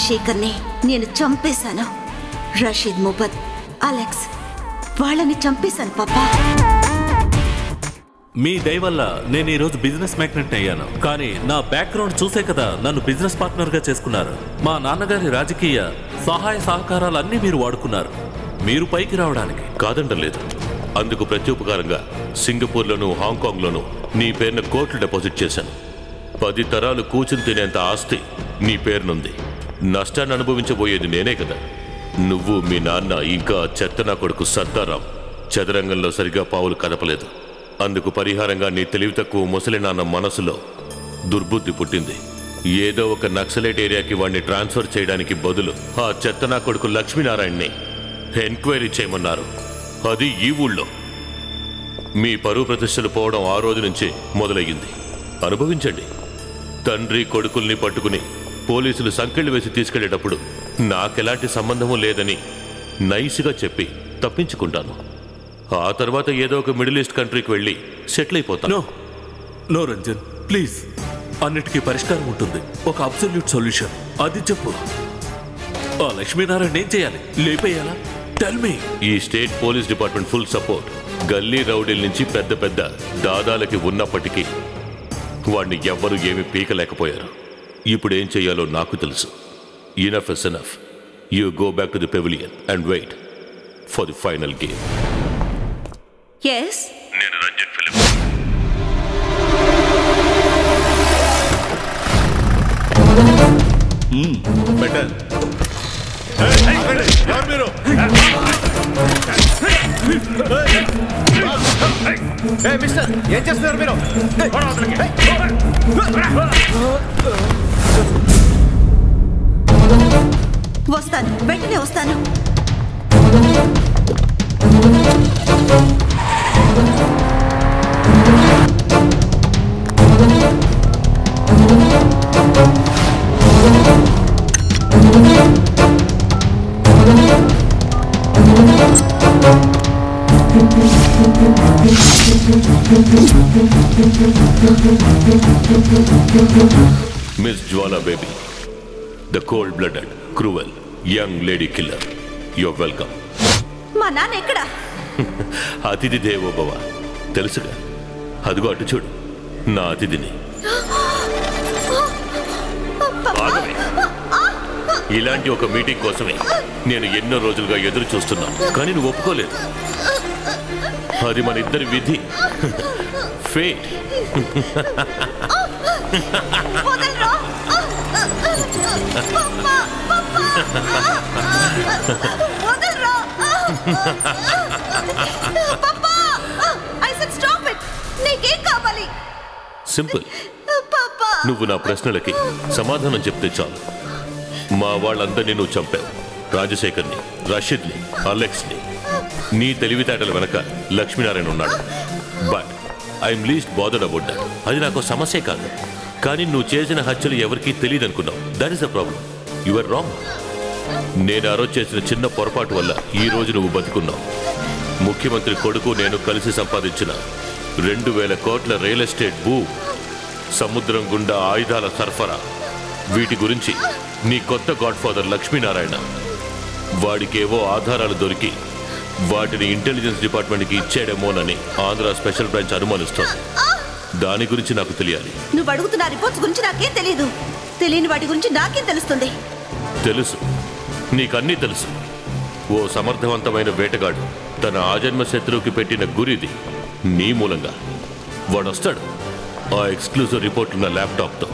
S21: రాజశేఖర్ని నేను చంపేశాను. రషీద్ ముబత్ అలెక్స్ వాళ్ళని చంపేశాను పాపా.
S7: మీ దయ వల్ల నేను ఈరోజు బిజినెస్ మ్యాగ్నెట్ అయ్యాను. కానీ నా బ్యాక్గ్రౌండ్ చూసే కదా నన్ను బిజినెస్ పార్ట్నర్గా చేసుకున్నారు. మా నాన్నగారి రాజకీయ సహాయ సహకారాలు అన్నీ మీరు వాడుకున్నారు. మీరు పైకి రావడానికి.
S13: కాదంటలేదు అందుకు ప్రత్యుపకారంగా సింగపూర్లోను హాంకాంగ్లోను నీ పేరున కోట్లు డిపాజిట్ చేశాను. పది తరాలు కూర్చుని తినేంత ఆస్తి నీ పేరునుంది. నష్టాన్ని అనుభవించబోయేది నేనే కదా. నువ్వు మీ నాన్న ఇంకా చెత్త నా కొడుకు సర్దారాం. చదరంగంలో సరిగా పావులు కదపలేదు. అందుకు పరిహారంగా నీ తెలివి తక్కువ ముసలి నాన్న మనసులో దుర్బుద్ధి పుట్టింది. ఏదో ఒక నక్సలైట్ ఏరియాకి వాడిని ట్రాన్స్ఫర్ చేయడానికి బదులు ఆ చెత్త నా కొడుకు లక్ష్మీనారాయణని ఎంక్వైరీ చేయమన్నారు. అది ఈ ఊళ్ళో. మీ పరువు ప్రతిష్టలు పోవడం ఆ రోజు నుంచి మొదలయ్యింది. అనుభవించండి. తండ్రి కొడుకుల్ని పట్టుకుని పోలీసులు సంకెళ్ళు వేసి తీసుకెళ్ళేటప్పుడు నాకెలాంటి సంబంధము లేదని నైస్గా చెప్పి తప్పించుకుంటాను. ఆ తర్వాత ఏదో ఒక మిడిల్ ఈస్ట్ కంట్రీకి వెళ్ళి సెటిల్ అయిపోతాను
S7: నో రంజన్ ప్లీజ్. అన్నిటికీ పరిష్కారం ఉంటుంది. ఒక అబ్సల్యూట్ సొల్యూషన్. అది చెప్పు. ఆ లక్ష్మీనారాయణ ఏం చేయాలి? లేపేయాలా? టెల్ మీ
S13: ఈ state police department full support. గల్లీ రౌడీల నుంచి పెద్ద పెద్ద దాదాలకి ఉన్నప్పటికీ వాడిని ఎవ్వరూ ఏమీ పీకలేకపోయారు. ఇప్పుడు ఏం చేయాలో నాకు తెలుసు. Enough is enough you go back to the pavilion and wait for the final game
S21: yes
S13: నేను రంజన్ ఫిలిం
S4: బెటర్ మీరు?
S19: మిస్టర్ ఏం చేస్తున్నారు మీరు
S21: వస్తాను వెంటనే వస్తాను
S13: Thank you. Jwala baby the cold blooded cruel young lady killer your welcome
S21: మా నాన్న ఎక్కడ?
S13: అతిథి దేవో భవ తెలుసుగా? అదిగో అటు చూడు నా అతిథిని. ఆగవే. ఇలాంటి ఒక మీటింగ్ కోసమే నేను ఎన్నో రోజులుగా ఎదురు చూస్తున్నాను. కానీ నువ్వు ఒప్పుకోలేదు. అది మన ఇద్దరి విధి. ఫేట్. సింపుల్. నువ్వు నా ప్రశ్నలకి సమాధానం చెప్తే చాలు. మా వాళ్ళందరినీ నువ్వు చంపావు. రాజశేఖర్ని రషీద్ని అలెక్స్ని. నీ తెలివితేటల వెనక లక్ష్మీనారాయణ ఉన్నాడు. But I'm least bothered about that అది నాకు సమస్య కాదు. కానీ నువ్వు చేసిన హత్యలు ఎవరికీ తెలియదు అనుకున్నావు that is the problem your wrong నేను ఆ రోజు చేసిన చిన్న పొరపాటు వల్ల ఈ రోజు నువ్వు బతుకున్నావు. ముఖ్యమంత్రి కొడుకు నేను కలిసి సంపాదించిన రెండు వేల కోట్ల రియల్ ఎస్టేట్ భూ సముద్రం గుండా ఆయుధాల సరఫరా వీటి గురించి నీ కొత్త గాడ్ ఫాదర్ లక్ష్మీనారాయణ. వాడికేవో ఆధారాలు దొరికి వాటిని ఇంటెలిజెన్స్ డిపార్ట్మెంట్కి ఇచ్చాడేమోనని ఆంధ్ర స్పెషల్ బ్రాంచ్ అనుమానిస్తోంది. దాని గురించి నాకు తెలియాలి.
S21: నువ్వు అడుగుతున్న రిపోర్ట్స్ గురించి నాకేం తెలియదు తెలియని వాటి గురించి నాకేం తెలుస్తుంది?
S13: తెలుసు. నీకన్నీ తెలుసు. ఓ సమర్థవంతమైన వేటగాడు తన ఆజన్మ శత్రువుకి పెట్టిన గురిది నీ మూలంగా. వాడొస్తాడు. ఆ ఎక్స్క్లూజివ్ రిపోర్ట్ ఉన్న ల్యాప్టాప్తో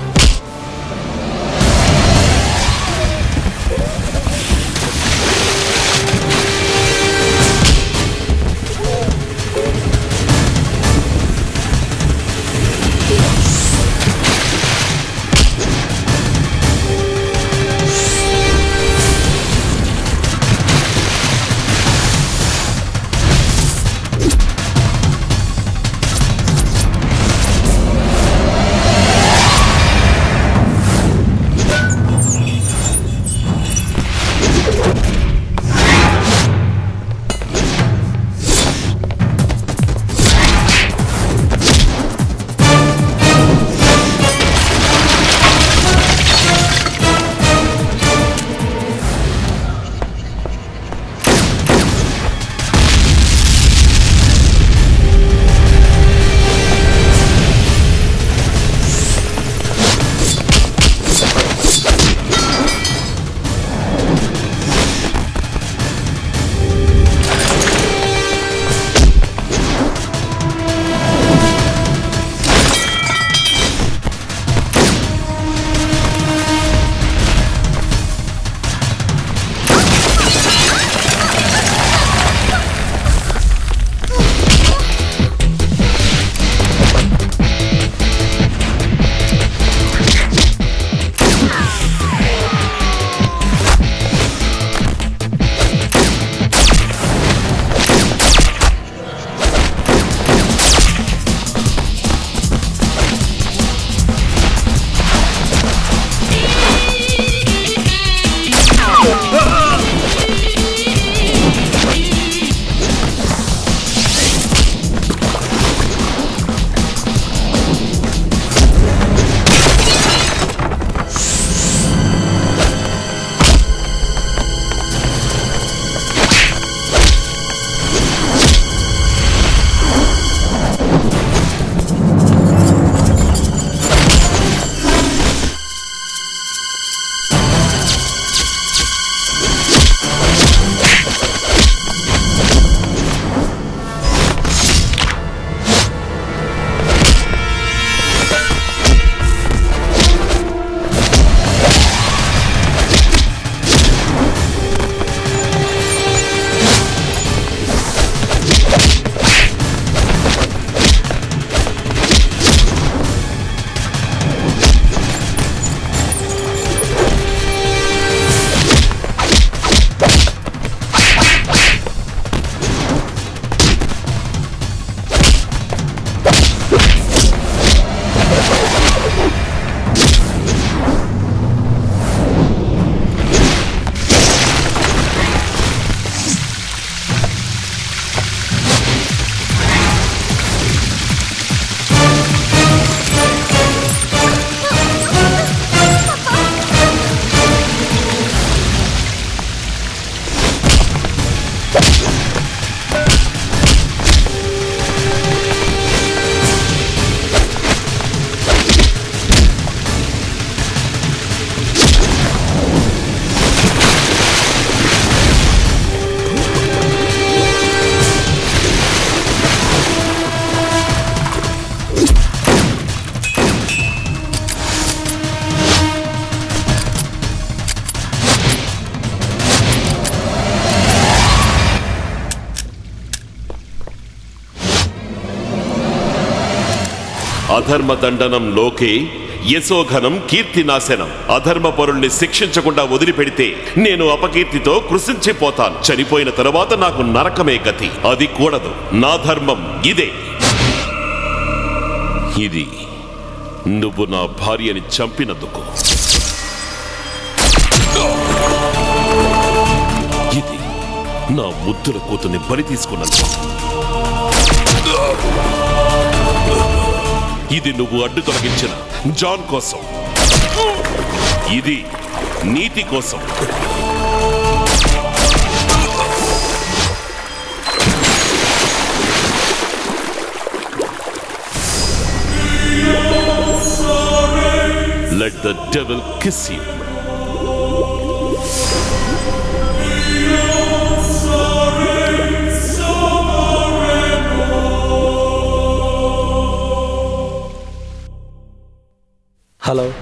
S15: అధర్మ దండనం లోకే యశోఘనం కీర్తి నాశనం అధర్మ పరుల్ని శిక్షించకుండా వదిలిపెడితే నేను అపకీర్తితో కృషించిపోతాను చనిపోయిన తరువాత నాకు నరకమే గతి. అది కూడదు. నా ధర్మం ఇదే. ఇది నువ్వు నా భార్యని చంపినందుకు. ఇది నా ముద్దుల కూతుని బలి తీసుకున్నందుకు. ఇది నువ్వు అడ్డు తొలగించిన జాన్ కోసం ఇది నీతి కోసం Let ద devil kiss you.
S26: హలో.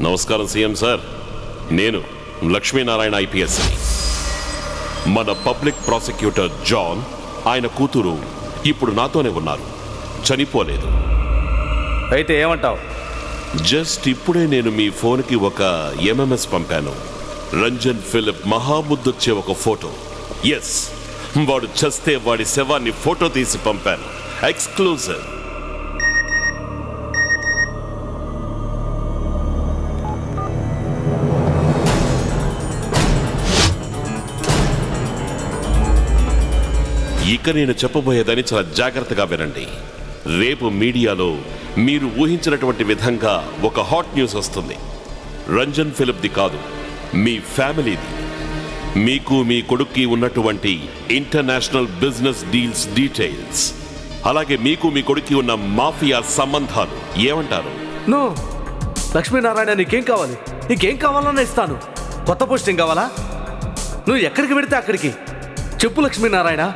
S15: నమస్కారం సీఎం సార్. నేను లక్ష్మీనారాయణ ఐపీఎస్. మన పబ్లిక్ ప్రాసిక్యూటర్ జాన్ ఆయన కూతురు ఇప్పుడు నాతోనే ఉన్నారు. చనిపోలేదు.
S8: అయితే ఏమంటావు?
S15: జస్ట్ ఇప్పుడే నేను మీ ఫోన్కి ఒక ఎంఎంఎస్ పంపాను. రంజన్ ఫిలిప్ మహాముద్దొచ్చే ఒక ఫోటో. ఎస్ వాడు చస్తే వాడి శవాన్ని ఫోటో తీసి పంపాను. ఎక్స్క్లూజివ్ ఇక నేను చెప్పబోయేదని చాలా జాగ్రత్తగా వినండి. రేపు మీడియాలో మీరు ఊహించినటువంటి విధంగా ఒక హాట్ న్యూస్ వస్తుంది. రంజన్ ఫిలిప్ది కాదు మీ ఫ్యామిలీది. మీకు మీ కొడుక్కి ఉన్నటువంటి ఇంటర్నేషనల్ బిజినెస్ డీల్స్ డీటెయిల్స్. అలాగే మీకు మీ కొడుక్కి ఉన్న మాఫియా సంబంధాలు ఏమంటారు?
S8: నో లక్ష్మీనారాయణ నీకేం కావాలి? నీకేం కావాలన్నా ఇస్తాను. కొత్త పోస్టింగ్ కావాలా? నువ్వు ఎక్కడికి పెడితే అక్కడికి. చెప్పు లక్ష్మీనారాయణ.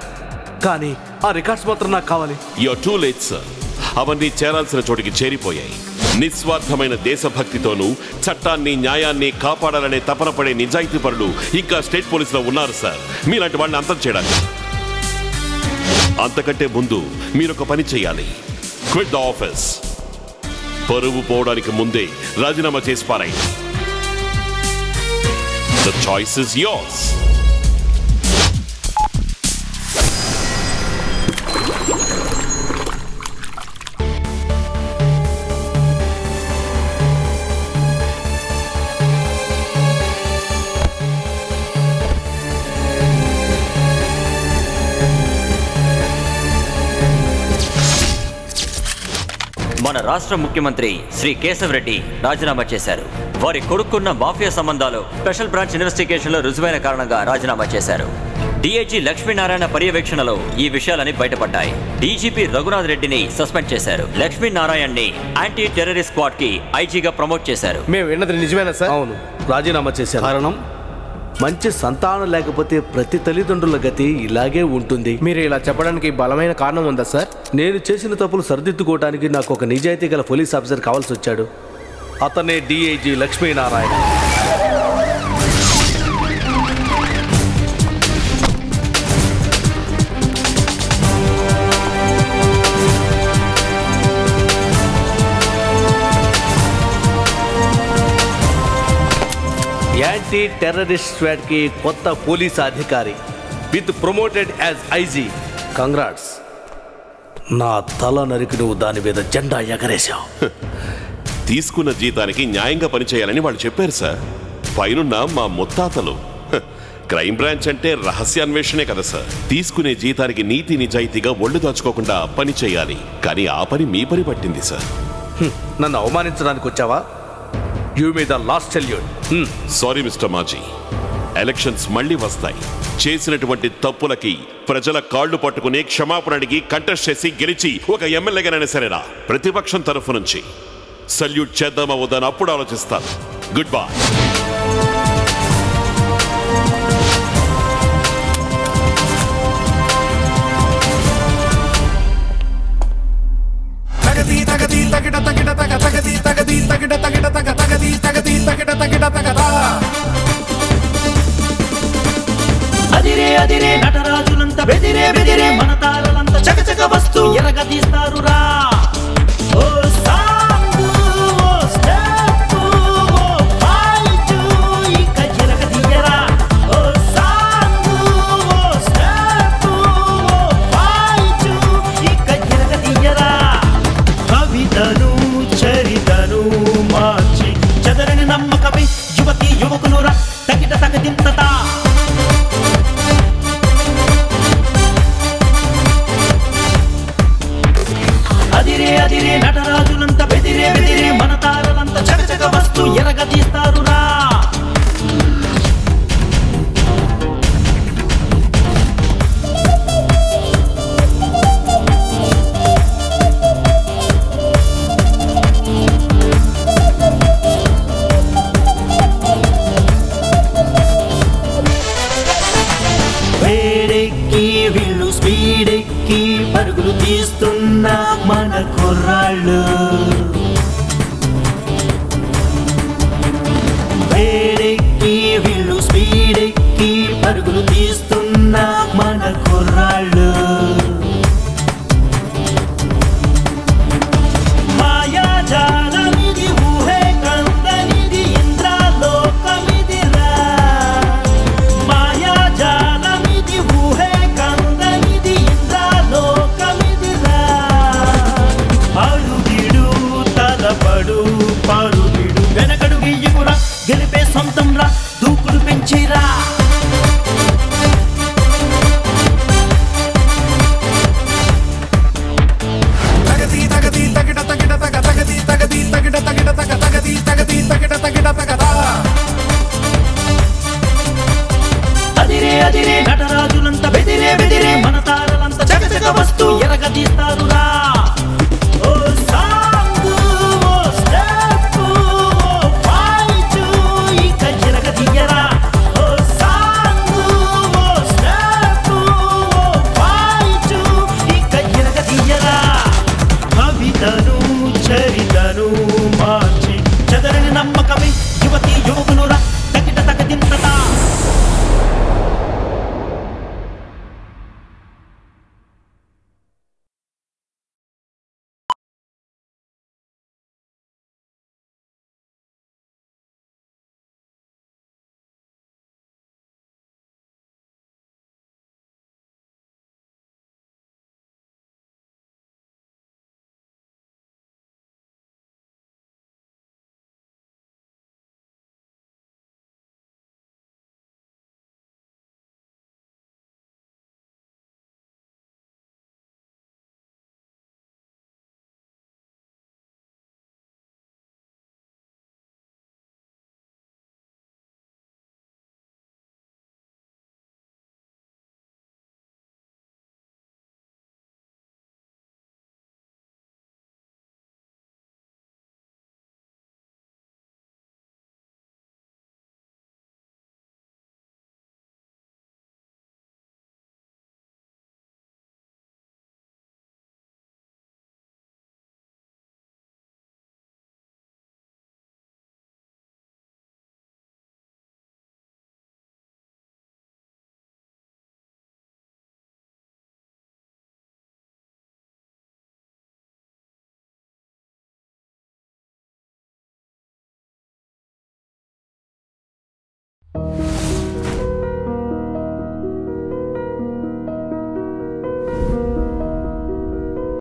S8: కానీ ఆ రికార్డ్స్ మాత్రం నాకు కావాలి.
S15: యో టూ లేట్ సార్ అవన్నీ చేరాల్సిన చోటికి చేరిపోయాయి. నిస్వార్థమైన దేశభక్తితోనూ చట్టాన్ని న్యాయాన్ని కాపాడాలనే తపన పడే నిజాయితీ పరులు ఇంకా స్టేట్ పోలీసులో ఉన్నారు సార్ మీలాంటి వాళ్ళని అంతం చేయడానికి అంతకంటే ముందు మీరు ఒక పని చేయాలి. క్విట్ ద ఆఫీస్ పరువు పోవడానికి ముందే రాజీనామా చేసి పారాయి. ద చాయిస్ ఇస్ యోర్స్
S16: మన రాష్ట్ర ముఖ్యమంత్రి శ్రీ కేశవ్ రెడ్డి రాజీనామా చేశారు. వారి కొడుకున్న మాఫియా సంబంధాలు స్పెషల్ బ్రాంచ్ ఇన్వెస్టిగేషన్లో రుజువైన కారణంగా రాజీనామా చేశారు. డీఐజీ లక్ష్మీనారాయణ పర్యవేక్షణలో ఈ విషయాలని బయటపడ్డాయి. డీజీపీ రఘునాథ్ రెడ్డిని సస్పెండ్ చేశారు. లక్ష్మీనారాయణ ని యాంటీ టెర్రరిస్ట్ స్క్వాడ్కి ఐజీగా ప్రమోట్ చేశారు.
S8: మేము విన్నది నిజమేనా సార్? అవును. రాజీనామా చేశారు. కారణం? మంచి సంతానం లేకపోతే ప్రతి తల్లిదండ్రుల గతి ఇలాగే ఉంటుంది. మీరు ఇలా చెప్పడానికి బలమైన కారణం ఉందా సార్? నేను చేసిన తప్పులు సరిదిద్దుకోవడానికి నాకు ఒక నిజాయితీ గల పోలీస్ ఆఫీసర్ కావాల్సి వచ్చాడు. అతనే డిఐజీ లక్ష్మీనారాయణ. యాంటీ టెర్రరిస్ట్ స్క్వాడ్కి కొత్త పోలీస్ అధికారి with promoted as IG congrats నా తల నరికి నువ్వు దాని మీద జెండా ఎగరేశావు.
S15: తీసుకున్న జీతానికి న్యాయంగా పనిచేయాలని వాళ్ళు చెప్పారు సార్. పైనున్న మా ముత్తాతలు. క్రైమ్ బ్రాంచ్ అంటే రహస్యాన్వేషణే కదా సార్. తీసుకునే జీతానికి నీతి నిజాయితీగా ఒళ్ళు దాచుకోకుండా పని చేయాలి. కానీ ఆ పని మీ పని పట్టింది సార్.
S8: నన్ను అవమానించడానికి వచ్చావా? You me the last salute
S15: sorry mister మాజీ ఎలక్షన్స్ మళ్ళీ వస్తాయి. చేసినటువంటి తప్పులకి ప్రజల కాళ్ళు పట్టుకుని క్షమాపణ అడిగి కంటెస్ట్ చేసి గెలిచి ఒక ఎమ్మెల్యేగానైనా సరేనా? ప్రతిపక్షం తరఫు నుంచి. సల్యూట్ చేద్దామా వద్దని అప్పుడు ఆలోచిస్తాను. గుడ్ బై
S27: తగది తగది తగిడ తగిడ తగ తగది తగది తగడ తగడ తగ తగది తగది తగడ తగడ తగదా
S17: అదిరే అదిరే నటరాజులంత బెదిరే బెదిరే మన తారలంతా చకచక వస్తూ ఎరగ తీస్తారు రా ఎరగదీస్తారు